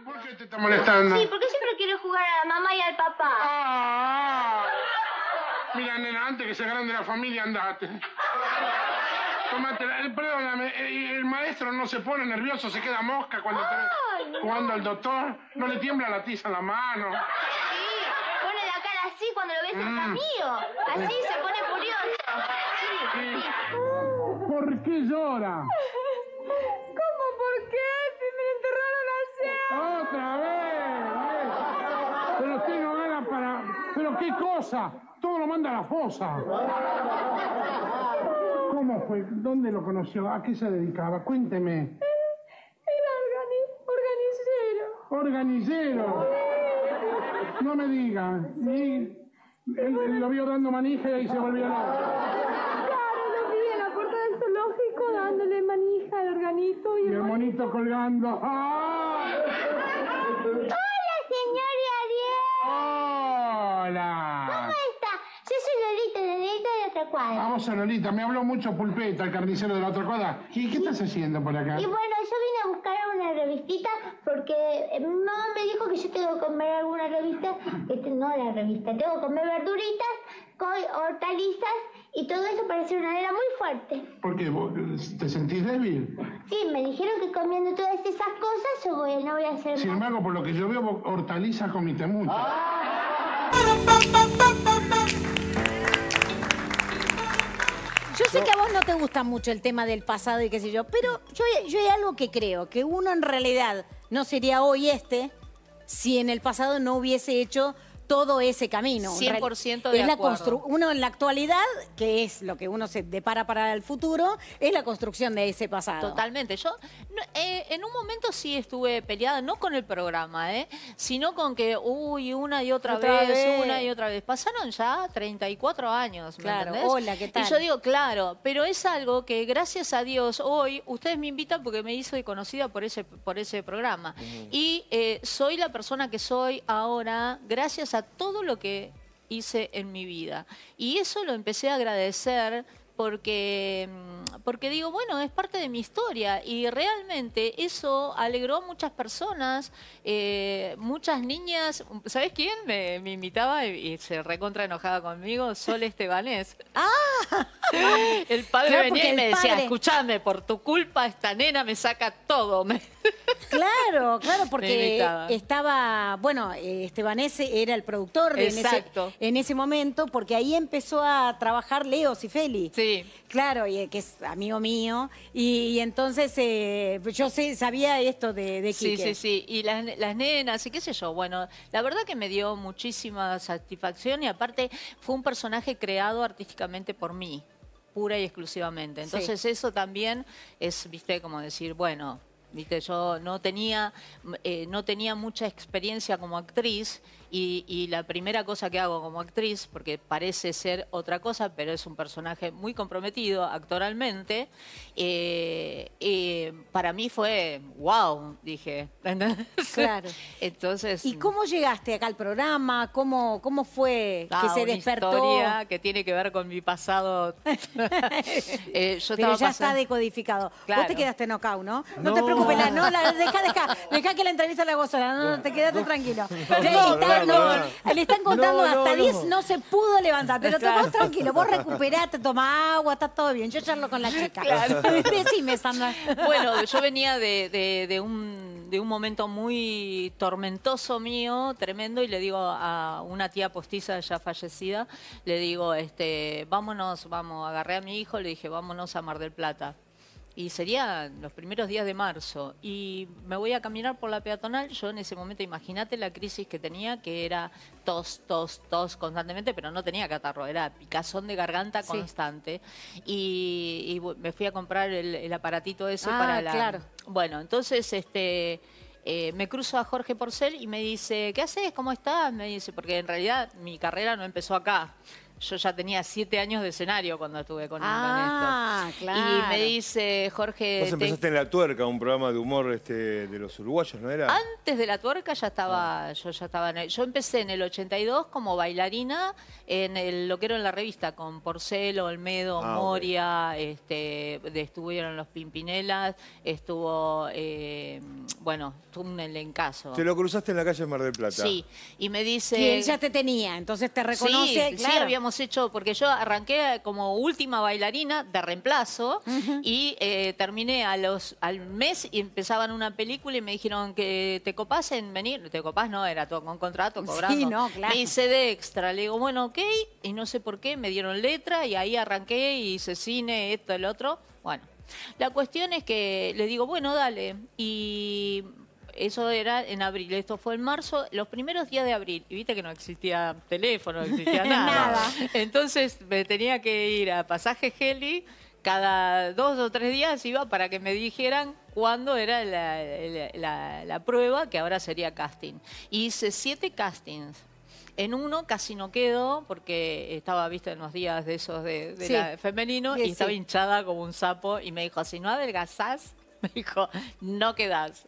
¿Por qué te está molestando? Sí, porque siempre quiero jugar a la mamá y al papá. Ah, mira, nena, antes que se grande la familia, andate. Tómate, la- eh, perdóname, eh, el maestro no se pone nervioso, se queda mosca cuando te no. jugando al doctor, no le tiembla la tiza en la mano. Sí, pone la cara así cuando lo ves hasta Mm. mío. Así se pone furioso. Sí, sí. ¿Por qué llora? ¿Cómo? ¿Por qué? Si me enterraron ayer. ¡Otra vez! Pero usted no gana para... ¿Pero qué cosa? Todo lo manda a la fosa. ¿Cómo fue? ¿Dónde lo conoció? ¿A qué se dedicaba? Cuénteme. El organi organicero. Organillero. No me diga. Y él, él lo vio dando manija y se volvió loco. Claro, lo vi en la puerta del zoológico dándole manija al organito y Y el monito colgando. ¡Ah! ¡Hola, señor Ariel! ¡Hola! ¿Cómo está? Yo soy Lolita, Lolita de otra cuadra. Vamos, Lolita, me habló mucho Pulpeta, el carnicero de la otra cuadra. ¿Y qué estás haciendo por acá? Y bueno, yo vine a buscar una revistita porque eh, mi mamá me dijo que yo tengo que comer alguna revista, este, no la revista, tengo que comer verduritas, hortalizas y todo eso para ser una nena muy fuerte. ¿Por qué? ¿Vos ¿Te sentís débil? Sí, me dijeron que comiendo todas esas cosas yo voy, no voy a hacer Sin embargo, por lo que yo veo, hortalizas comiste mucho. Yo sé que a vos no te gusta mucho el tema del pasado y qué sé yo, pero yo, yo hay algo que creo, que uno en realidad no sería hoy este si en el pasado no hubiese hecho todo ese camino. En real- 100% de es la acuerdo. constru- Uno en la actualidad, que es lo que uno se depara para el futuro, es la construcción de ese pasado. Totalmente. Yo no, eh, en un momento sí estuve peleada, no con el programa, ¿eh? sino con que, uy, una y otra, Otra vez, vez. una y otra vez. Pasaron ya 34 años, ¿me Claro, entendés? hola, ¿qué tal? Y yo digo, claro, pero es algo que gracias a Dios hoy ustedes me invitan porque me hizo conocida por ese, por ese programa. Y eh, soy la persona que soy ahora gracias a todo lo que hice en mi vida. Y eso lo empecé a agradecer porque, mm, porque digo, bueno, es parte de mi historia y realmente eso alegró a muchas personas, eh, muchas niñas. ¿Sabes quién me, me invitaba y, y se recontra enojada conmigo? Sol Estebanés. ¡Ah! El padre Claro, venía y me decía, escuchame, por tu culpa esta nena me saca todo. Claro, claro, porque estaba, bueno, Estebanese era el productor de en ese, Exacto. en ese momento, porque ahí empezó a trabajar Leo Cifeli. Sí. Claro, y, eh, que es amigo mío. Y, y entonces eh, yo sé, sabía esto de, de Sí, Quique. sí, sí. Y las, las nenas y qué sé yo. Bueno, la verdad que me dio muchísima satisfacción y aparte fue un personaje creado artísticamente por mí, pura y exclusivamente. Sí. Entonces eso también es, viste, como decir, bueno, viste, yo no tenía, eh, no tenía mucha experiencia como actriz Y, y la primera cosa que hago como actriz, porque parece ser otra cosa, pero es un personaje muy comprometido actoralmente, eh, eh, para mí fue wow, dije. Claro. Entonces. ¿Y cómo llegaste acá al programa? ¿Cómo, cómo fue Ah, que se una despertó? historia que tiene que ver con mi pasado. Eh, yo Pero ya está decodificado. Vos Claro. te quedaste knockout, ¿no? No, te No. preocupes, la- no, la, deja, deja, deja que la entrevista la hago sola, no, no, te quedaste tranquilo. Perdón, le están contando hasta no. 10, no. se pudo levantar, pero Claro. vos tranquilo, vos recuperate, toma agua, está todo bien, yo charlo con la chica. Claro. Decime, Sandra. Bueno, yo venía de, de- de un, de un momento muy tormentoso mío, tremendo, y le digo a una tía postiza ya fallecida, le digo, este, vámonos, vamos, agarré a mi hijo, le dije, vámonos a Mar del Plata. Y serían los primeros días de marzo. Y me voy a caminar por la peatonal. Yo en ese momento, imagínate la crisis que tenía, que era tos, tos, tos constantemente, pero no tenía catarro, era picazón de garganta Sí. constante. Y, y me fui a comprar el, el aparatito ese Ah, para la... claro. Bueno, entonces este, eh, me cruzo a Jorge Porcel y me dice, ¿qué haces? ¿Cómo estás? Me dice, porque en realidad mi carrera no empezó acá. Yo ya tenía siete años de escenario cuando estuve con, con Ah, esto. claro. Y me dice, Jorge... Vos te- empezaste en La Tuerca, un programa de humor este, de los uruguayos, ¿no era? antes de la tuerca ya estaba, Ah. yo ya estaba en el- yo empecé en el 82 como bailarina en el loquero en la revista con Porcel, Olmedo, Ah. Moria, este, de- estuvieron los Pimpinelas, estuvo, eh, bueno, estuvo un elencazo. Te lo cruzaste en la calle Mar del Plata. Sí, y me dice... Que él ya te tenía, entonces te reconoce, Sí, claro. sí, habíamos hecho, porque yo arranqué como última bailarina de reemplazo y eh, terminé a los, al mes y empezaban una película y me dijeron que te copás en venir. Te copás no, era todo con contrato, cobrando. no, claro. Me hice de extra. Le digo, bueno, ok, y no sé por qué, me dieron letra y ahí arranqué y hice cine, esto, el otro. Bueno, la cuestión es que le digo, bueno, dale. Y eso era en abril, esto fue en marzo, los primeros días de abril. Y viste que no existía teléfono, no existía nada. Nada. Entonces me tenía que ir a pasaje heli. Cada dos o tres días iba para que me dijeran cuándo era la, la- la- la prueba, que ahora sería casting. Y hice siete castings. En uno casi no quedo porque estaba, viste, en los días de esos de, de Sí. la- femenino Sí, y estaba hinchada como un sapo y me dijo, si no adelgazás, me dijo, no quedás.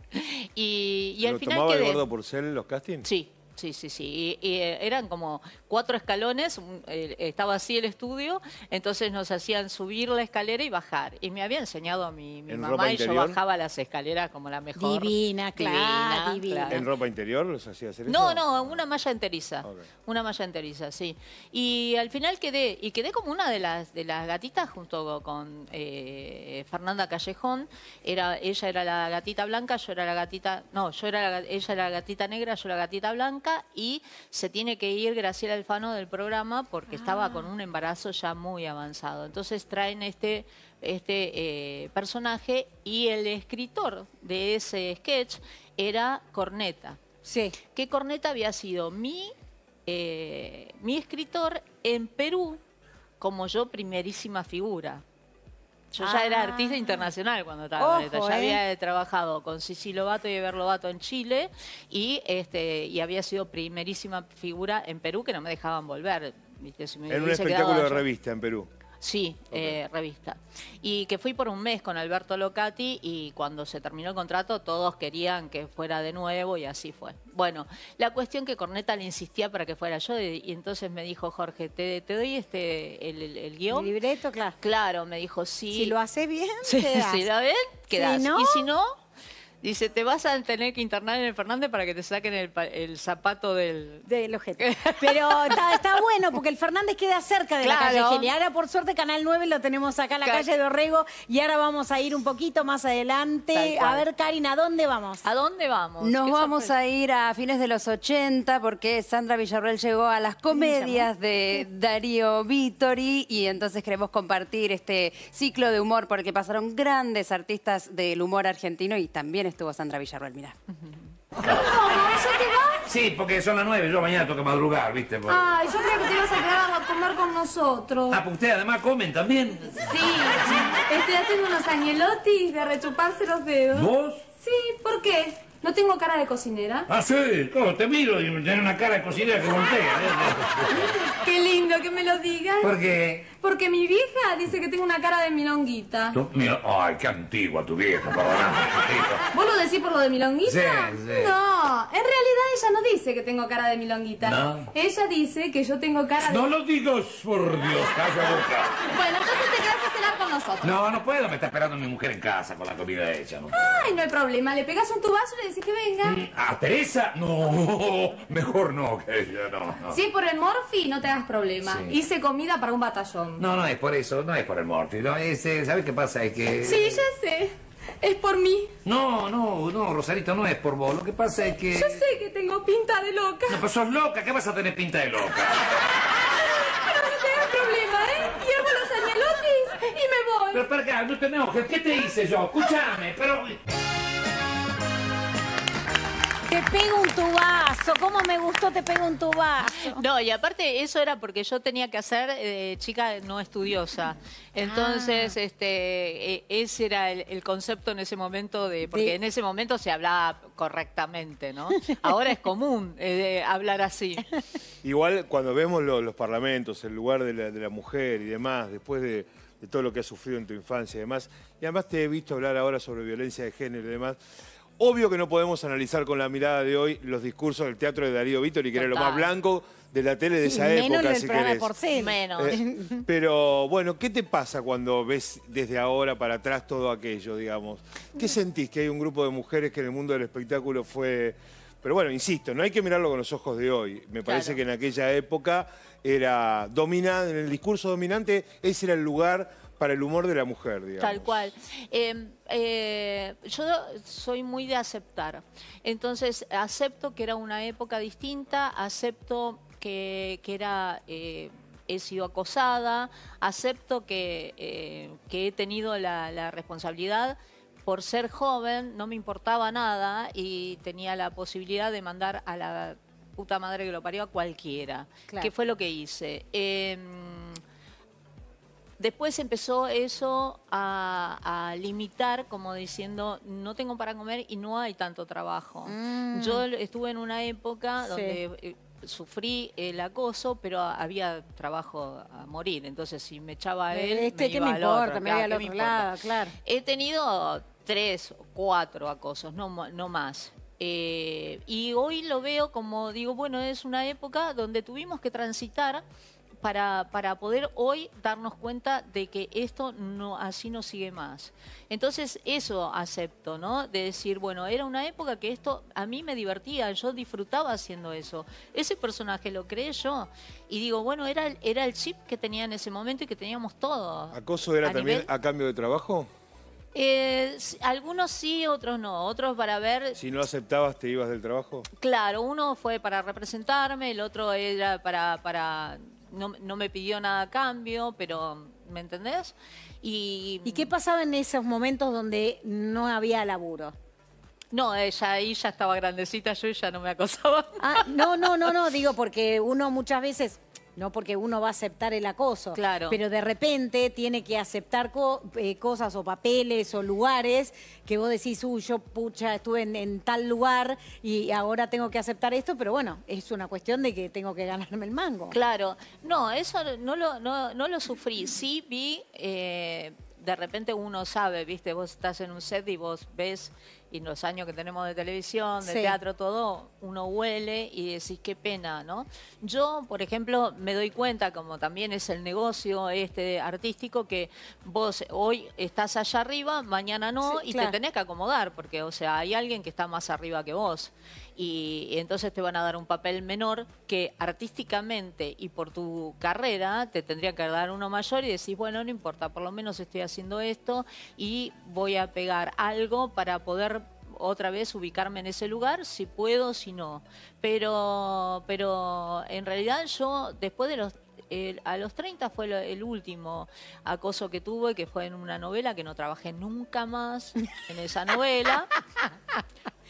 Y, y al ¿Lo final tomaba quedé. el gordo Porcel los castings? Sí, sí, sí, sí. Y, y, eh, eran como cuatro escalones, un- eh, estaba así el estudio, entonces nos hacían subir la escalera y bajar. Y me había enseñado mi, mi ¿En mamá y yo bajaba las escaleras como la mejor. Divina, claro, divina. ¿En ropa interior los hacía hacer eso? No, no, una malla enteriza. Una malla enteriza, sí. Y al final quedé, y quedé como una de las de las gatitas junto con eh, Fernanda Callejón. Era, ella era la gatita blanca, yo era la gatita, no, yo era la- ella era la gatita negra, yo la gatita blanca, y se tiene que ir Graciela Alfano del programa porque estaba con un embarazo ya muy avanzado. Entonces traen este este eh, personaje y el escritor de ese sketch era Corneta. Sí. Que Corneta había sido mi, eh, mi escritor en Perú como yo primerísima figura. Yo ya era Ah. artista internacional cuando estaba Ojo, Corneta. Ya eh. había trabajado con Sisi Lobato y Eber Lobato en Chile y, este, y había sido primerísima figura en Perú que no me dejaban volver. ¿viste? Si me En un espectáculo quedado de revista en Perú. Sí, eh, revista. Y que fui por un mes con Alberto Locati y cuando se terminó el contrato todos querían que fuera de nuevo y así fue. Bueno, la cuestión que Corneta le insistía para que fuera yo y, entonces me dijo Jorge, te, te doy este el, el- el guion. El libreto, claro. Claro, me dijo, sí. Si lo haces bien, Sí, quedás. si lo ven, quedás. Si no- Y si no, dice, te vas a tener que internar en el Fernández para que te saquen el, el zapato del... Del ojete. Pero está, está bueno porque el Fernández queda cerca de la Claro. calle Geli. Ahora, por suerte, Canal 9 lo tenemos acá en la calle de Orrego y ahora vamos a ir un poquito más adelante. A ver, Karina, ¿a dónde vamos? ¿A dónde vamos? Nos ¿Qué vamos sorpresa? a ir a fines de los 80 porque Sandra Villarreal llegó a las comedias de Darío Vittori y entonces queremos compartir este ciclo de humor por el que pasaron grandes artistas del humor argentino y también estuvo Sandra Villarreal, mirá. ¿Cómo? ¿Eso te va? Sí, porque son las nueve, yo mañana tengo que madrugar, ¿viste? Porque- Ay, yo creo que te ibas a quedar a comer con nosotros. Ah, porque ustedes además comen también. Sí, estoy haciendo unos añelotis de rechuparse los dedos. ¿Vos? Sí, ¿por qué? ¿No tengo cara de cocinera? Ah, sí, ¿cómo? Te miro y tenés una cara de cocinera que voltea. ¿eh? Qué lindo que me lo digas. ¿Por qué? Porque mi vieja dice que tengo una cara de milonguita. Tú- mira, ay, qué antigua tu vieja. ¿Vos lo decís por lo de milonguita? Sí, sí. No, en realidad ella no dice que tengo cara de milonguita. ¿No? Ella dice que yo tengo cara de... No lo digas, por Dios, calla boca. Bueno, entonces te con nosotros. No, no puedo, me está esperando mi mujer en casa con la comida hecha. ¿no? Ay, no hay problema. Le pegas un tubazo y le decís que venga. ¿A Teresa? No, mejor no que ella, no. no. Si es por el morfi, no te hagas problema. Sí. Hice comida para un batallón. No, no es por eso, no es por el morfi. No, es, eh, ¿Sabes qué pasa? Es que... Sí, ya sé. Es por mí. No, no, no, Rosarito, no es por vos. Lo que pasa es que... Yo sé que tengo pinta de loca. No, pues sos loca, ¿qué vas a tener pinta de loca? Pero no te hagas problema, ¿eh? Hiervo los y me voy. Pero para acá, no te enojes, ¿qué te hice yo? Escúchame, pero... Te pego un tubazo. ¿Cómo me gustó? Te pego un tubazo. No, y aparte eso era porque yo tenía que hacer eh, chica no estudiosa. Entonces, este, eh, ese era el, el concepto en ese momento de, porque De- en ese momento se hablaba correctamente, ¿no? Ahora es común eh, hablar así. Igual cuando vemos lo- los parlamentos, el lugar de la, de la mujer y demás, después de, de todo lo que has sufrido en tu infancia y demás, y además te he visto hablar ahora sobre violencia de género y demás, obvio que no podemos analizar con la mirada de hoy los discursos del teatro de Darío Vittori, que era lo más blanco de la tele de esa Menos época, el si programa de querés. Porcel. Menos. Eh, pero bueno, ¿qué te pasa cuando ves desde ahora para atrás todo aquello, digamos? ¿Qué sentís que hay un grupo de mujeres que en el mundo del espectáculo fue... Pero bueno, insisto, no hay que mirarlo con los ojos de hoy. Me parece Claro. que en aquella época era dominante, en el discurso dominante, ese era el lugar para el humor de la mujer, digamos. Tal cual. Eh, eh, yo soy muy de aceptar. Entonces, acepto que era una época distinta, acepto que, que era... eh, he sido acosada, acepto que, eh, que he tenido la, la responsabilidad por ser joven, no me importaba nada y tenía la posibilidad de mandar a la puta madre que lo parió a cualquiera, Claro. que fue lo que hice. Em, Después empezó eso a, a limitar, como diciendo, no tengo para comer y no hay tanto trabajo. Mm. Yo estuve en una época Sí. donde eh, sufrí el acoso, pero había trabajo a morir. Entonces, si me echaba a él, Este, me ¿qué iba me al importa? otro. Me voy Claro, al ¿qué otro me importa? lado, claro. He tenido tres o cuatro acosos, no, no más. Eh, y hoy lo veo como, digo, bueno, es una época donde tuvimos que transitar para, para poder hoy darnos cuenta de que esto no así no sigue más. Entonces eso acepto, ¿no? De decir, bueno, era una época que esto a mí me divertía, yo disfrutaba haciendo eso. Ese personaje lo creé yo y digo, bueno, era, el- era el chip que tenía en ese momento y que teníamos todo. ¿Acoso era A también nivel- a cambio de trabajo? Eh, algunos sí, otros no. Otros para ver, Si no aceptabas, te ibas del trabajo. claro, uno fue para representarme, el otro era para, para no, no me pidió nada a cambio, pero ¿me entendés? Y, ¿Y qué pasaba en esos momentos donde no había laburo? no, ella ahí ya estaba grandecita, yo ya no me acosaba. Ah, no, no, no, no, digo porque uno muchas veces, no porque uno va a aceptar el acoso, Claro. pero de repente tiene que aceptar co- eh, cosas o papeles o lugares que vos decís, uy, yo pucha, estuve en, en tal lugar y ahora tengo que aceptar esto, pero bueno, es una cuestión de que tengo que ganarme el mango. Claro, no, eso no lo, no, no lo sufrí. Sí vi, eh, de repente uno sabe, viste, vos estás en un set y vos ves, y en los años que tenemos de televisión, de Sí. teatro, todo, uno huele y decís, qué pena, ¿no? Yo, por ejemplo, me doy cuenta, como también es el negocio este artístico, que vos hoy estás allá arriba, mañana no, Sí, y claro. te tenés que acomodar, porque, o sea, hay alguien que está más arriba que vos. Y, entonces te van a dar un papel menor que artísticamente y por tu carrera te tendría que dar uno mayor y decís, bueno, no importa, por lo menos estoy haciendo esto y voy a pegar algo para poder otra vez ubicarme en ese lugar, si puedo, si no. Pero, pero en realidad yo después de los a los 30 fue el último acoso que tuve, que fue en una novela que no trabajé nunca más en esa novela.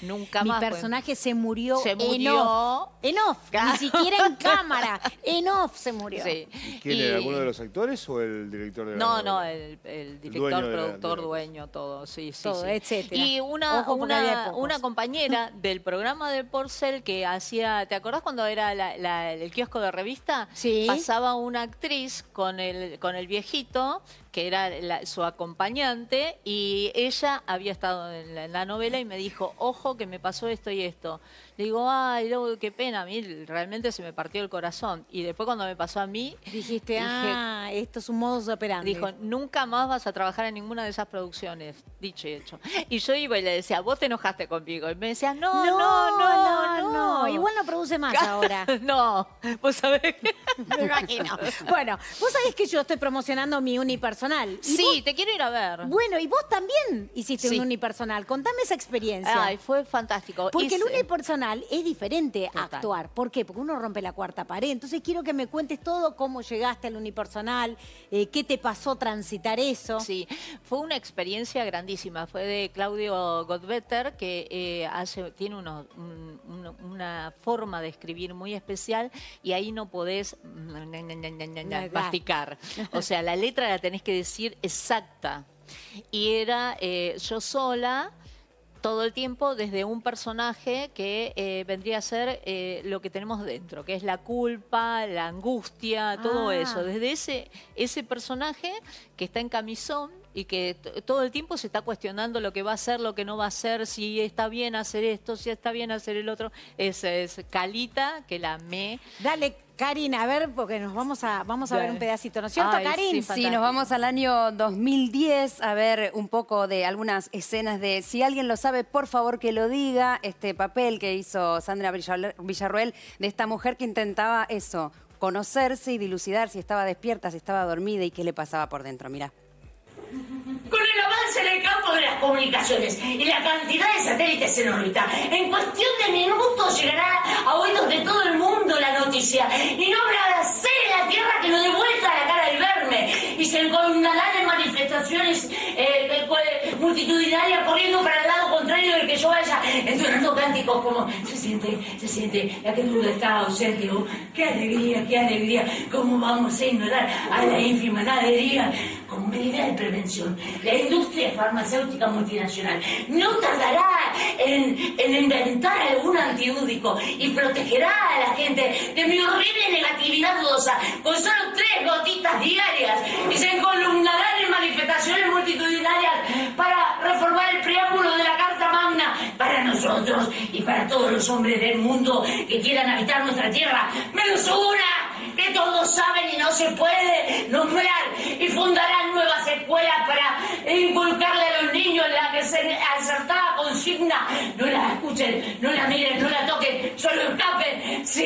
Nunca Mi más fue. personaje se murió, Se en off. En off, Claro. ni siquiera en cámara. En off se murió. Sí. ¿Quién Y- era? ¿Alguno de los actores o el director de la No, novela? no, el, el director, dueño de la- productor, la- dueño, todo, sí, sí. Todo, sí. etcétera. Y una, Ojo, compañera del programa de Porcel que hacía, ¿te acordás cuando era la- la- el kiosco de revista? Sí. Pasaba una actriz con el, con el viejito, que era la- su acompañante, y ella había estado en la, en la novela y me dijo, ojo que me pasó esto y esto. Le digo, ay, luego, qué pena, a mí realmente se me partió el corazón. Y después cuando me pasó a mí, Dijiste, Dije- ah, esto es un modus operandi. Dijo, nunca más vas a trabajar en ninguna de esas producciones. Dicho y hecho. Y yo iba y le decía, vos te enojaste conmigo. Y me decía, no, no, no, no. no. Igual no produce más ahora. no, vos sabés que... Me imagino. Bueno, vos sabés que yo estoy promocionando mi unipersonal. ¿Y Sí, vos- te quiero ir a ver. Bueno, y vos también hiciste Sí. un unipersonal. Contame esa experiencia. Ay, fue fantástico. Porque el Hice- es diferente a actuar. ¿Por qué? Porque uno rompe la cuarta pared. Entonces quiero que me cuentes todo, cómo llegaste al unipersonal, eh, qué te pasó transitar eso. Sí, fue una experiencia grandísima. Fue de Claudio Godbetter, que eh, hace, tiene unos- un- un- una forma de escribir muy especial y ahí no podés masticar. O sea, la letra la tenés que decir exacta. Y era eh, yo sola todo el tiempo desde un personaje que eh, vendría a ser eh, lo que tenemos dentro, que es la culpa, la angustia, todo Ah. eso. Desde ese, ese personaje que está en camisón y que todo el tiempo se está cuestionando lo que va a hacer, lo que no va a hacer, si está bien hacer esto, si está bien hacer el otro. Esa es Calita, que la amé. Dale, Karin, a ver, porque nos vamos a, vamos a ver un pedacito, ¿no es cierto, Ay, Karin? Sí, nos vamos al año 2010 a ver un poco de algunas escenas de, si alguien lo sabe, por favor que lo diga, este papel que hizo Sandra Villar- Villarroel de esta mujer que intentaba eso, conocerse y dilucidar si estaba despierta, si estaba dormida y qué le pasaba por dentro. Mira. Con el avance en el campo de las comunicaciones y la cantidad de satélites en órbita, en cuestión de minutos llegará a oídos de todo el mundo la noticia y no habrá sed en la tierra que no dé vuelta a la cara del verme y se encolumnarán en manifestaciones eh, eh, cu- multitudinarias corriendo para el lado contrario del que yo vaya, entonando cánticos como se siente, se siente, la que duda está ausente, oh, qué alegría, qué alegría, cómo vamos a ignorar a la ínfima nadería como medida de prevención. La industria farmacéutica multinacional no tardará en, en inventar algún antiúdico y protegerá a la gente de mi horrible negatividad dudosa con solo tres gotitas diarias y se encolumnarán en manifestaciones multitudinarias para reformar el preámbulo de la Carta Magna para nosotros y para todos los hombres del mundo que quieran habitar nuestra tierra, menos una que todos saben y no se puede nombrar y fundarán nuevas escuelas para inculcarle a los niños la que se acertada consigna. No la escuchen, no la miren, no la toquen, solo escapen. ¡Sí!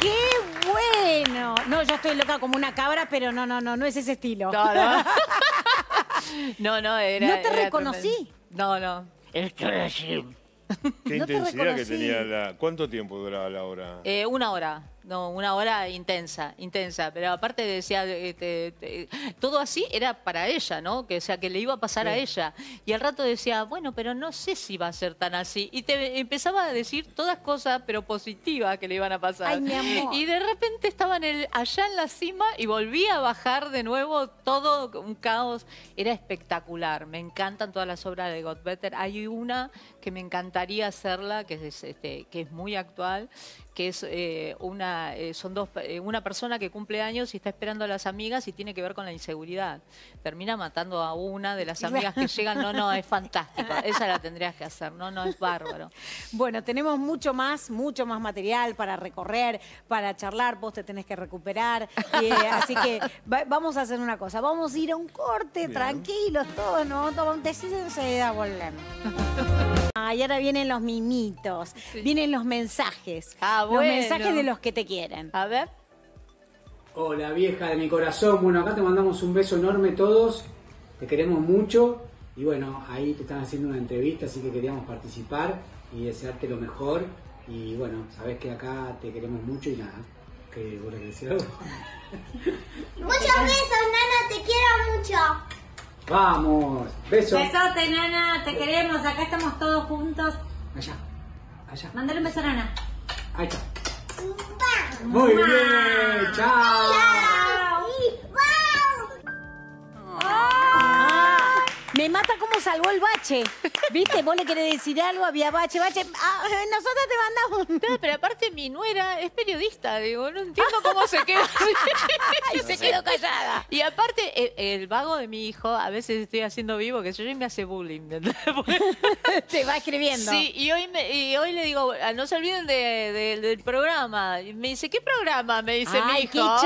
¡Qué bueno! No, yo estoy loca como una cabra, pero no, no, no, no es ese estilo. No, no. No, no, era. ¿No te era reconocí? tremendo. No, no. Estoy así. Qué No te intensidad que reconocí. tenía la... ¿Cuánto tiempo duraba la hora? Eh, una hora, no, una hora intensa, intensa. Pero aparte decía, eh, todo así era para ella, ¿no? Que o sea, que le iba a pasar a ella. Y al rato decía, bueno, pero no sé si va a ser tan así. Y te empezaba a decir todas cosas, pero positivas que le iban a pasar. Ay, mi amor. Y de repente estaba en el, allá en la cima y volvía a bajar de nuevo todo un caos. Era espectacular. Me encantan todas las obras de Godbetter. Hay una que me encantaría hacerla, que es, este, que es muy actual, que es eh, una, eh, son dos, eh, una persona que cumple años y está esperando a las amigas y tiene que ver con la inseguridad. Termina matando a una de las amigas que llegan. No, no, es fantástico. Esa la tendrías que hacer. No, no, es bárbaro. Bueno, tenemos mucho más, mucho más material para recorrer, para charlar. Vos te tenés que recuperar. Eh, así que va- vamos a hacer una cosa. Vamos a ir a un corte, Bien. tranquilos todos, ¿no? Todos enseguida volvemos. Ah, y ahora vienen los mimitos, vienen los mensajes. Ah, Los mensajes de los que te quieren. A ver. Hola vieja de mi corazón, bueno acá te mandamos un beso enorme todos, te queremos mucho y bueno, ahí te están haciendo una entrevista, así que queríamos participar y desearte lo mejor y bueno, sabes que acá te queremos mucho y nada, que vos. Muchos besos, nana, te quiero mucho. Vamos. Beso. Besote, nana, te queremos, acá estamos todos juntos. Allá, allá. Mándale un beso a nana. Ahí está. Muy bien, chao. Me mata cómo salvó el bache. ¿Viste? Vos le querés decir algo, había bache, bache. Ah, nosotros te mandamos. No, pero aparte mi nuera es periodista, digo, no entiendo cómo se quedó. Y se quedó callada. Y aparte, el, el vago de mi hijo, a veces estoy haciendo vivo, que yo y me hace bullying. Te va escribiendo. Sí, y hoy, me- y hoy le digo, "Ah, no se olviden de- de- del programa. Y me dice, ¿qué programa? Me dice mi Ay, hijo. qué "Ay,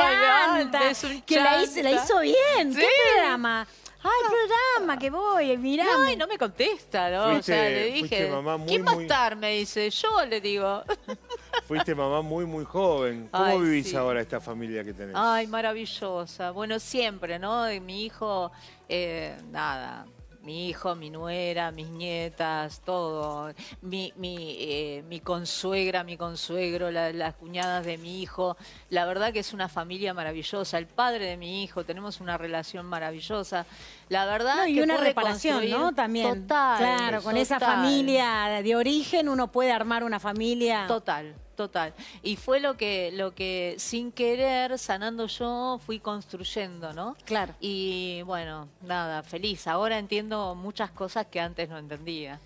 chanta. es un que la hizo, la chanta". hizo bien. ¿Qué programa? Ay, programa, que voy, mirá. No, y no me contesta, ¿no? Fuiste- o sea, le dije, mamá muy, ¿quién va a estar? Me dice, yo le digo. Fuiste mamá muy, muy joven. ¿Cómo Ay, vivís sí. ahora esta familia que tenés? Ay, maravillosa. Bueno, siempre, ¿no? Y Mi hijo, eh, nada. Mi hijo, mi nuera, mis nietas, todo. Mi, mi, eh, mi consuegra, mi consuegro, la- las cuñadas de mi hijo. La verdad que es una familia maravillosa. El padre de mi hijo, tenemos una relación maravillosa. La verdad No, y que una reparación, ¿no? También. Total. Claro, con esa familia de origen uno puede armar una familia. Total, total. Y fue lo que, lo que sin querer, sanando yo, fui construyendo, ¿no? Claro. Y bueno, nada, feliz. Ahora entiendo muchas cosas que antes no entendía.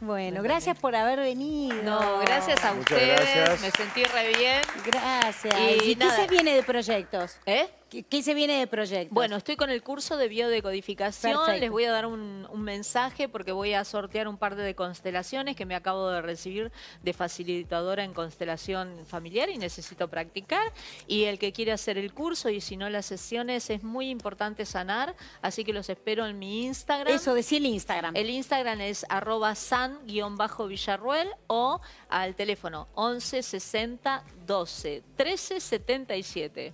Bueno, gracias por haber venido. No, gracias a Muchas ustedes. gracias. Me sentí re bien. Gracias. Y ¿Y, qué se viene de proyectos? ¿Eh? ¿Qué, qué se viene de proyectos? Bueno, estoy con el curso de biodecodificación. Perfecto. Les voy a dar un, un mensaje porque voy a sortear un par de constelaciones que me acabo de recibir de facilitadora en constelación familiar y necesito practicar. Y el que quiere hacer el curso y si no las sesiones, es muy importante sanar. Así que los espero en mi Instagram. Eso, decía el Instagram. El Instagram es arroba san-villarruel o al teléfono 11 60 12 13 77.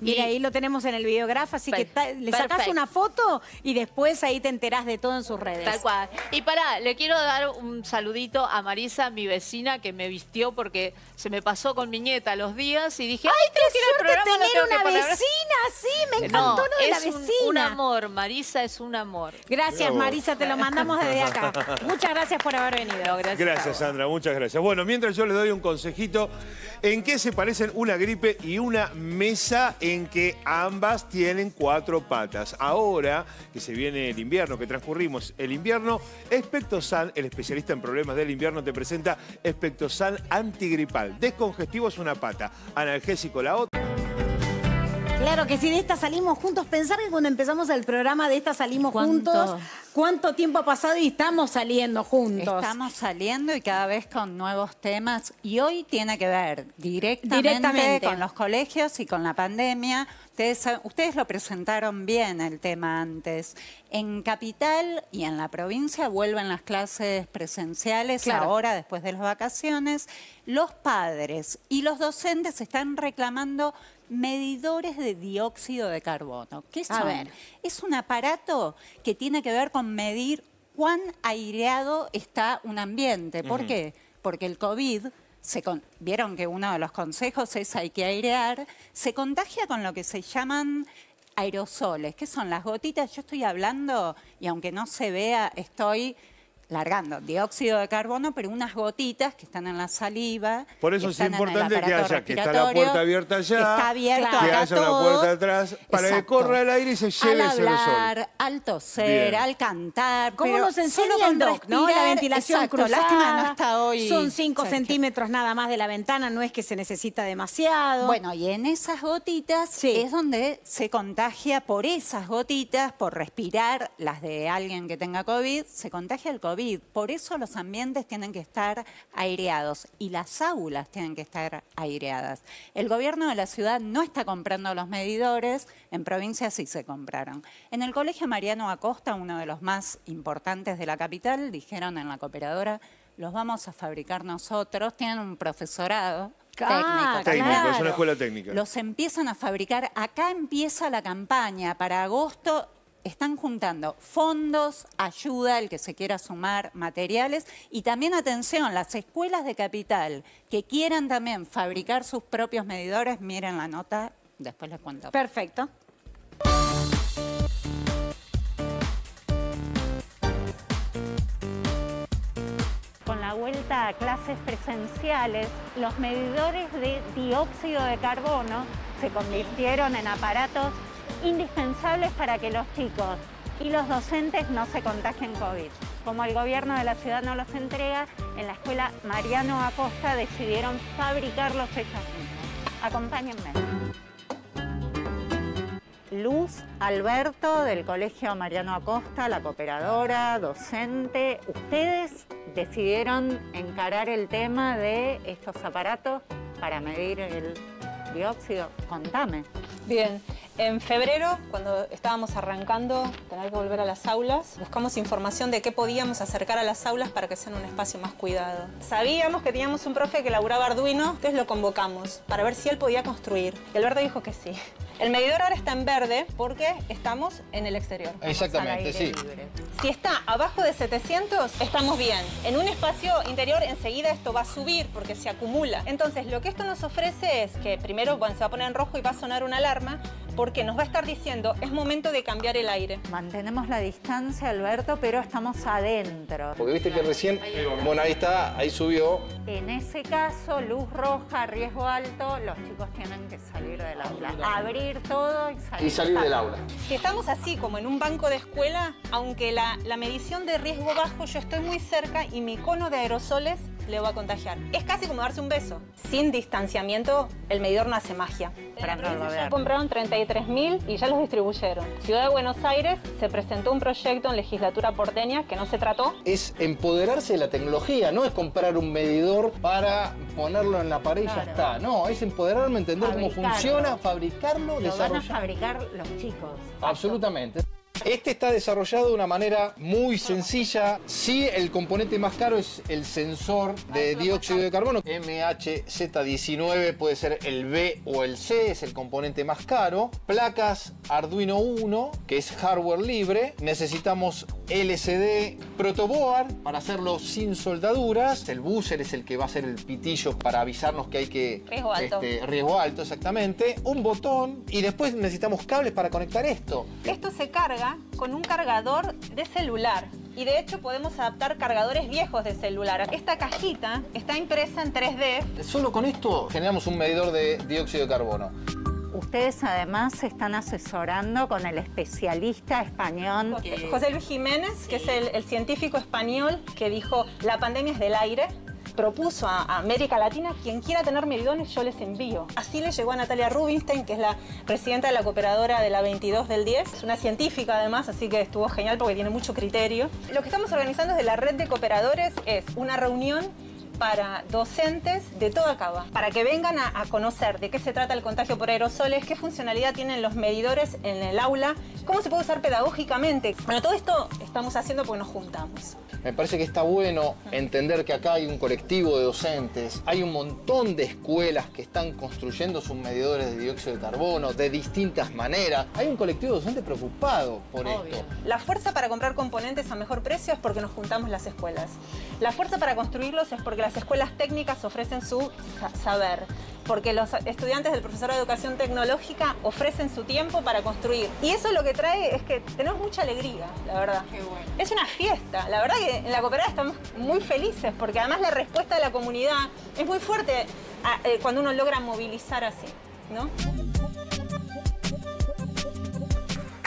Mira, Y- ahí lo tenemos en el videógrafo, así que ta- le sacas perfecto. una foto y después ahí te enterás de todo en sus redes. Tal cual. Y pará, le quiero dar un saludito a Marisa, mi vecina, que me vistió porque se me pasó con mi nieta los días y dije, ¡ay, que ir al suerte programa! lo tener que una poner". vecina, sí, me No, encantó lo de la es un- vecina. Un, amor, Marisa es un amor. Gracias. Marisa, te lo mandamos desde acá. Muchas gracias por haber venido. Gracias, Sandra, muchas gracias. Bueno, mientras yo les doy un consejito, ¿en qué se parecen una gripe y una mesa en que ambas tienen cuatro patas? Ahora que se viene el invierno, que transcurrimos el invierno, Espectosan, el especialista en problemas del invierno, te presenta Espectosan antigripal. Descongestivo es una pata, analgésico la otra. Claro que sí, de esta salimos juntos. Pensar que cuando empezamos el programa de esta salimos ¿Cuánto? juntos, ¿cuánto tiempo ha pasado y estamos saliendo juntos? Estamos saliendo y cada vez con nuevos temas. Y hoy tiene que ver directamente, Directamente. con los colegios y con la pandemia. Ustedes, ustedes lo presentaron bien el tema antes. En Capital y en la provincia vuelven las clases presenciales Claro. ahora, después de las vacaciones. Los padres y los docentes están reclamando medidores de dióxido de carbono. ¿Qué A son? ver. Es un aparato que tiene que ver con medir cuán aireado está un ambiente. ¿Por qué? Porque el COVID, se con- vieron que uno de los consejos es hay que airear, se contagia con lo que se llaman aerosoles, que son las gotitas. Yo estoy hablando, y aunque no se vea, estoy largando dióxido de carbono, pero unas gotitas que están en la saliva. Por eso es el importante que haya, que está la puerta abierta allá, que está abierto que acá haya todo. puerta atrás, para que corra el aire y se lleve al ese aerosol. hablar, al toser, Bien. al cantar. ¿Cómo nos solo enseña con el doc, no? La ventilación exacto, cruzada. Lástima no está hoy. Son 5 Sergio. centímetros nada más de la ventana, no es que se necesita demasiado. Bueno, y en esas gotitas es donde se contagia por esas gotitas, por respirar las de alguien que tenga COVID, se contagia el COVID. Por eso los ambientes tienen que estar aireados y las aulas tienen que estar aireadas. El gobierno de la ciudad no está comprando los medidores, en provincia sí se compraron. En el Colegio Mariano Acosta, uno de los más importantes de la capital, dijeron en la cooperadora, los vamos a fabricar nosotros, tienen un profesorado. Ah, técnico, es una escuela técnica. Los empiezan a fabricar. Acá empieza la campaña. Para agosto están juntando fondos, ayuda, el que se quiera sumar, materiales y también atención, las escuelas de capital que quieran también fabricar sus propios medidores, miren la nota, después les cuento. Perfecto. Con la vuelta a clases presenciales, los medidores de dióxido de carbono se convirtieron en aparatos indispensables para que los chicos y los docentes no se contagien COVID. Como el gobierno de la ciudad no los entrega, en la escuela Mariano Acosta decidieron fabricarlos ellos mismos. Acompáñenme. Luz Alberto del Colegio Mariano Acosta, la cooperadora, docente. Ustedes decidieron encarar el tema de estos aparatos para medir el dióxido. Contame. Bien, en febrero, cuando estábamos arrancando tener que volver a las aulas, buscamos información de qué podíamos acercar a las aulas para que sean un espacio más cuidado. Sabíamos que teníamos un profe que laburaba Arduino, entonces lo convocamos para ver si él podía construir. Y Alberto dijo que sí. El medidor ahora está en verde porque estamos en el exterior. Exactamente, sí. Si está abajo de 700, estamos bien. En un espacio interior, enseguida esto va a subir porque se acumula. Entonces, lo que esto nos ofrece es que primero bueno, se va a poner en rojo y va a sonar una alarma porque nos va a estar diciendo es momento de cambiar el aire. Mantenemos la distancia, Alberto, pero estamos adentro. Porque viste que recién, bueno, ahí está, ahí subió. En ese caso, luz roja, riesgo alto, los chicos tienen que salir del aula. Abrir todo y salir. Y salir del aula. Si estamos así como en un banco de escuela, aunque la, la medición de riesgo bajo, yo estoy muy cerca y mi cono de aerosoles le va a contagiar. Es casi como darse un beso. Sin distanciamiento, el medidor no hace magia. Ya compraron 33.000 y ya los distribuyeron. Ciudad de Buenos Aires se presentó un proyecto en legislatura porteña que no se trató. Es empoderarse de la tecnología, no es comprar un medidor para ponerlo en la pared y ya está. No, es empoderarme, entender cómo funciona, fabricarlo, Lo van a fabricar los chicos. Absolutamente. Este está desarrollado de una manera muy sencilla. Sí, el componente más caro es el sensor de dióxido de carbono. MHZ19 puede ser el B o el C, es el componente más caro. Placas Arduino 1, que es hardware libre. Necesitamos LCD protoboard para hacerlo sin soldaduras. El buzzer es el que va a ser el pitillo para avisarnos que hay que... Riesgo alto. este, riesgo alto, exactamente. Un botón y después necesitamos cables para conectar esto. Esto se carga con un cargador de celular. Y de hecho podemos adaptar cargadores viejos de celular. Esta cajita está impresa en 3D. Solo con esto generamos un medidor de dióxido de carbono. Ustedes además se están asesorando con el especialista español. José Luis Jiménez, que es el, el científico español que dijo la pandemia es del aire, propuso a, América Latina, quien quiera tener medidones yo les envío. Así le llegó a Natalia Rubinstein, que es la presidenta de la cooperadora de la 22 del 10. Es una científica además, así que estuvo genial porque tiene mucho criterio. Lo que estamos organizando desde la red de cooperadores es una reunión para docentes de toda Cava, para que vengan a, a, conocer de qué se trata el contagio por aerosoles, qué funcionalidad tienen los medidores en el aula, cómo se puede usar pedagógicamente. Bueno, todo esto estamos haciendo porque nos juntamos. Me parece que está bueno entender que acá hay un colectivo de docentes, hay un montón de escuelas que están construyendo sus medidores de dióxido de carbono de distintas maneras. Hay un colectivo de docentes preocupado por esto. La fuerza para comprar componentes a mejor precio es porque nos juntamos las escuelas. La fuerza para construirlos es porque las escuelas técnicas ofrecen su saber, porque los estudiantes del profesor de educación tecnológica ofrecen su tiempo para construir. Y eso lo que trae es que tenemos mucha alegría, la verdad. Es una fiesta. La verdad que en la cooperativa estamos muy felices, porque además la respuesta de la comunidad es muy fuerte eh, cuando uno logra movilizar así, ¿no?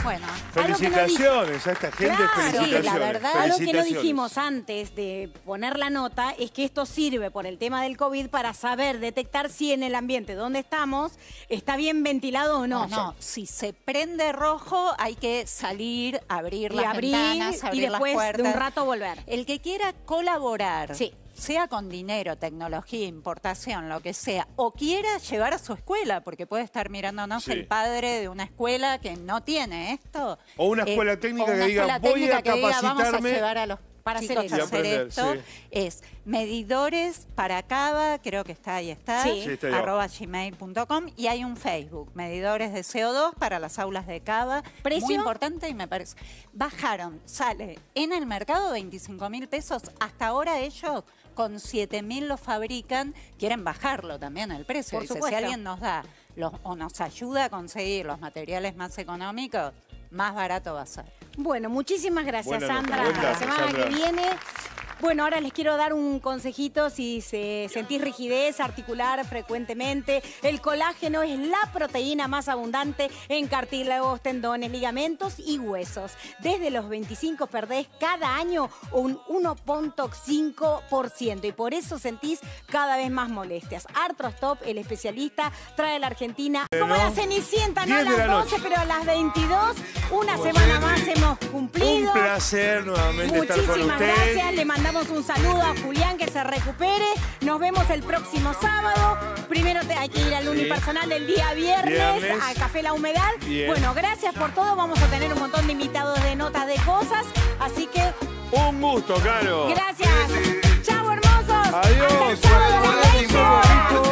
Bueno, felicitaciones a esta gente, Claro, felicitaciones. Sí, la verdad, algo que no dijimos antes de poner la nota es que esto sirve por el tema del COVID para saber detectar si en el ambiente donde estamos está bien ventilado o no. No, no, si se prende rojo hay que salir, abrir Y las abrir, ventanas, y abrir después las de puertas. un rato volver. El que quiera colaborar, sea con dinero, tecnología, importación, lo que sea, o quiera llevar a su escuela, porque puede estar mirándonos Sí. el padre de una escuela que no tiene esto. O una Eh, escuela técnica una que diga, escuela "Voy técnica a que diga, Vamos a capacitarme llevar a los para chicos hacer a eso". hacer aprender, esto. sí. Es medidores para Cava, creo que está ahí está, Sí. Sí, está arroba gmail.com y hay un Facebook, medidores de CO2 para las aulas de Cava. ¿Precio? Muy importante y me parece. Bajaron, sale en el mercado 25 mil pesos. Hasta ahora ellos con 7 mil lo fabrican, quieren bajarlo también el precio. Por Dice, si supuesto. alguien nos da los, o nos ayuda a conseguir los materiales más económicos, más barato va a ser. Bueno, muchísimas gracias, Sandra. buen La semana Sandra. que viene Bueno, ahora les quiero dar un consejito si se sentís rigidez articular frecuentemente. El colágeno es la proteína más abundante en cartílagos, tendones, ligamentos y huesos. Desde los 25 perdés cada año un 1.5% y por eso sentís cada vez más molestias. Artrostop, el especialista, trae a la Argentina como la Cenicienta, no a 10 de las la 12, pero a las 22. Una semana más hemos cumplido. Un placer nuevamente estar con Muchísimas usted. gracias. Le mandamos un saludo a Julián que se recupere. Nos vemos el próximo sábado. Primero te- hay que ir al unipersonal del día viernes, Viernes. al Café La Humedad. Bien. Bueno, gracias por todo. Vamos a tener un montón de invitados de notas de cosas. Así que Un gusto, Caro. gracias. Chao, hermosos. Adiós. Hasta el sábado a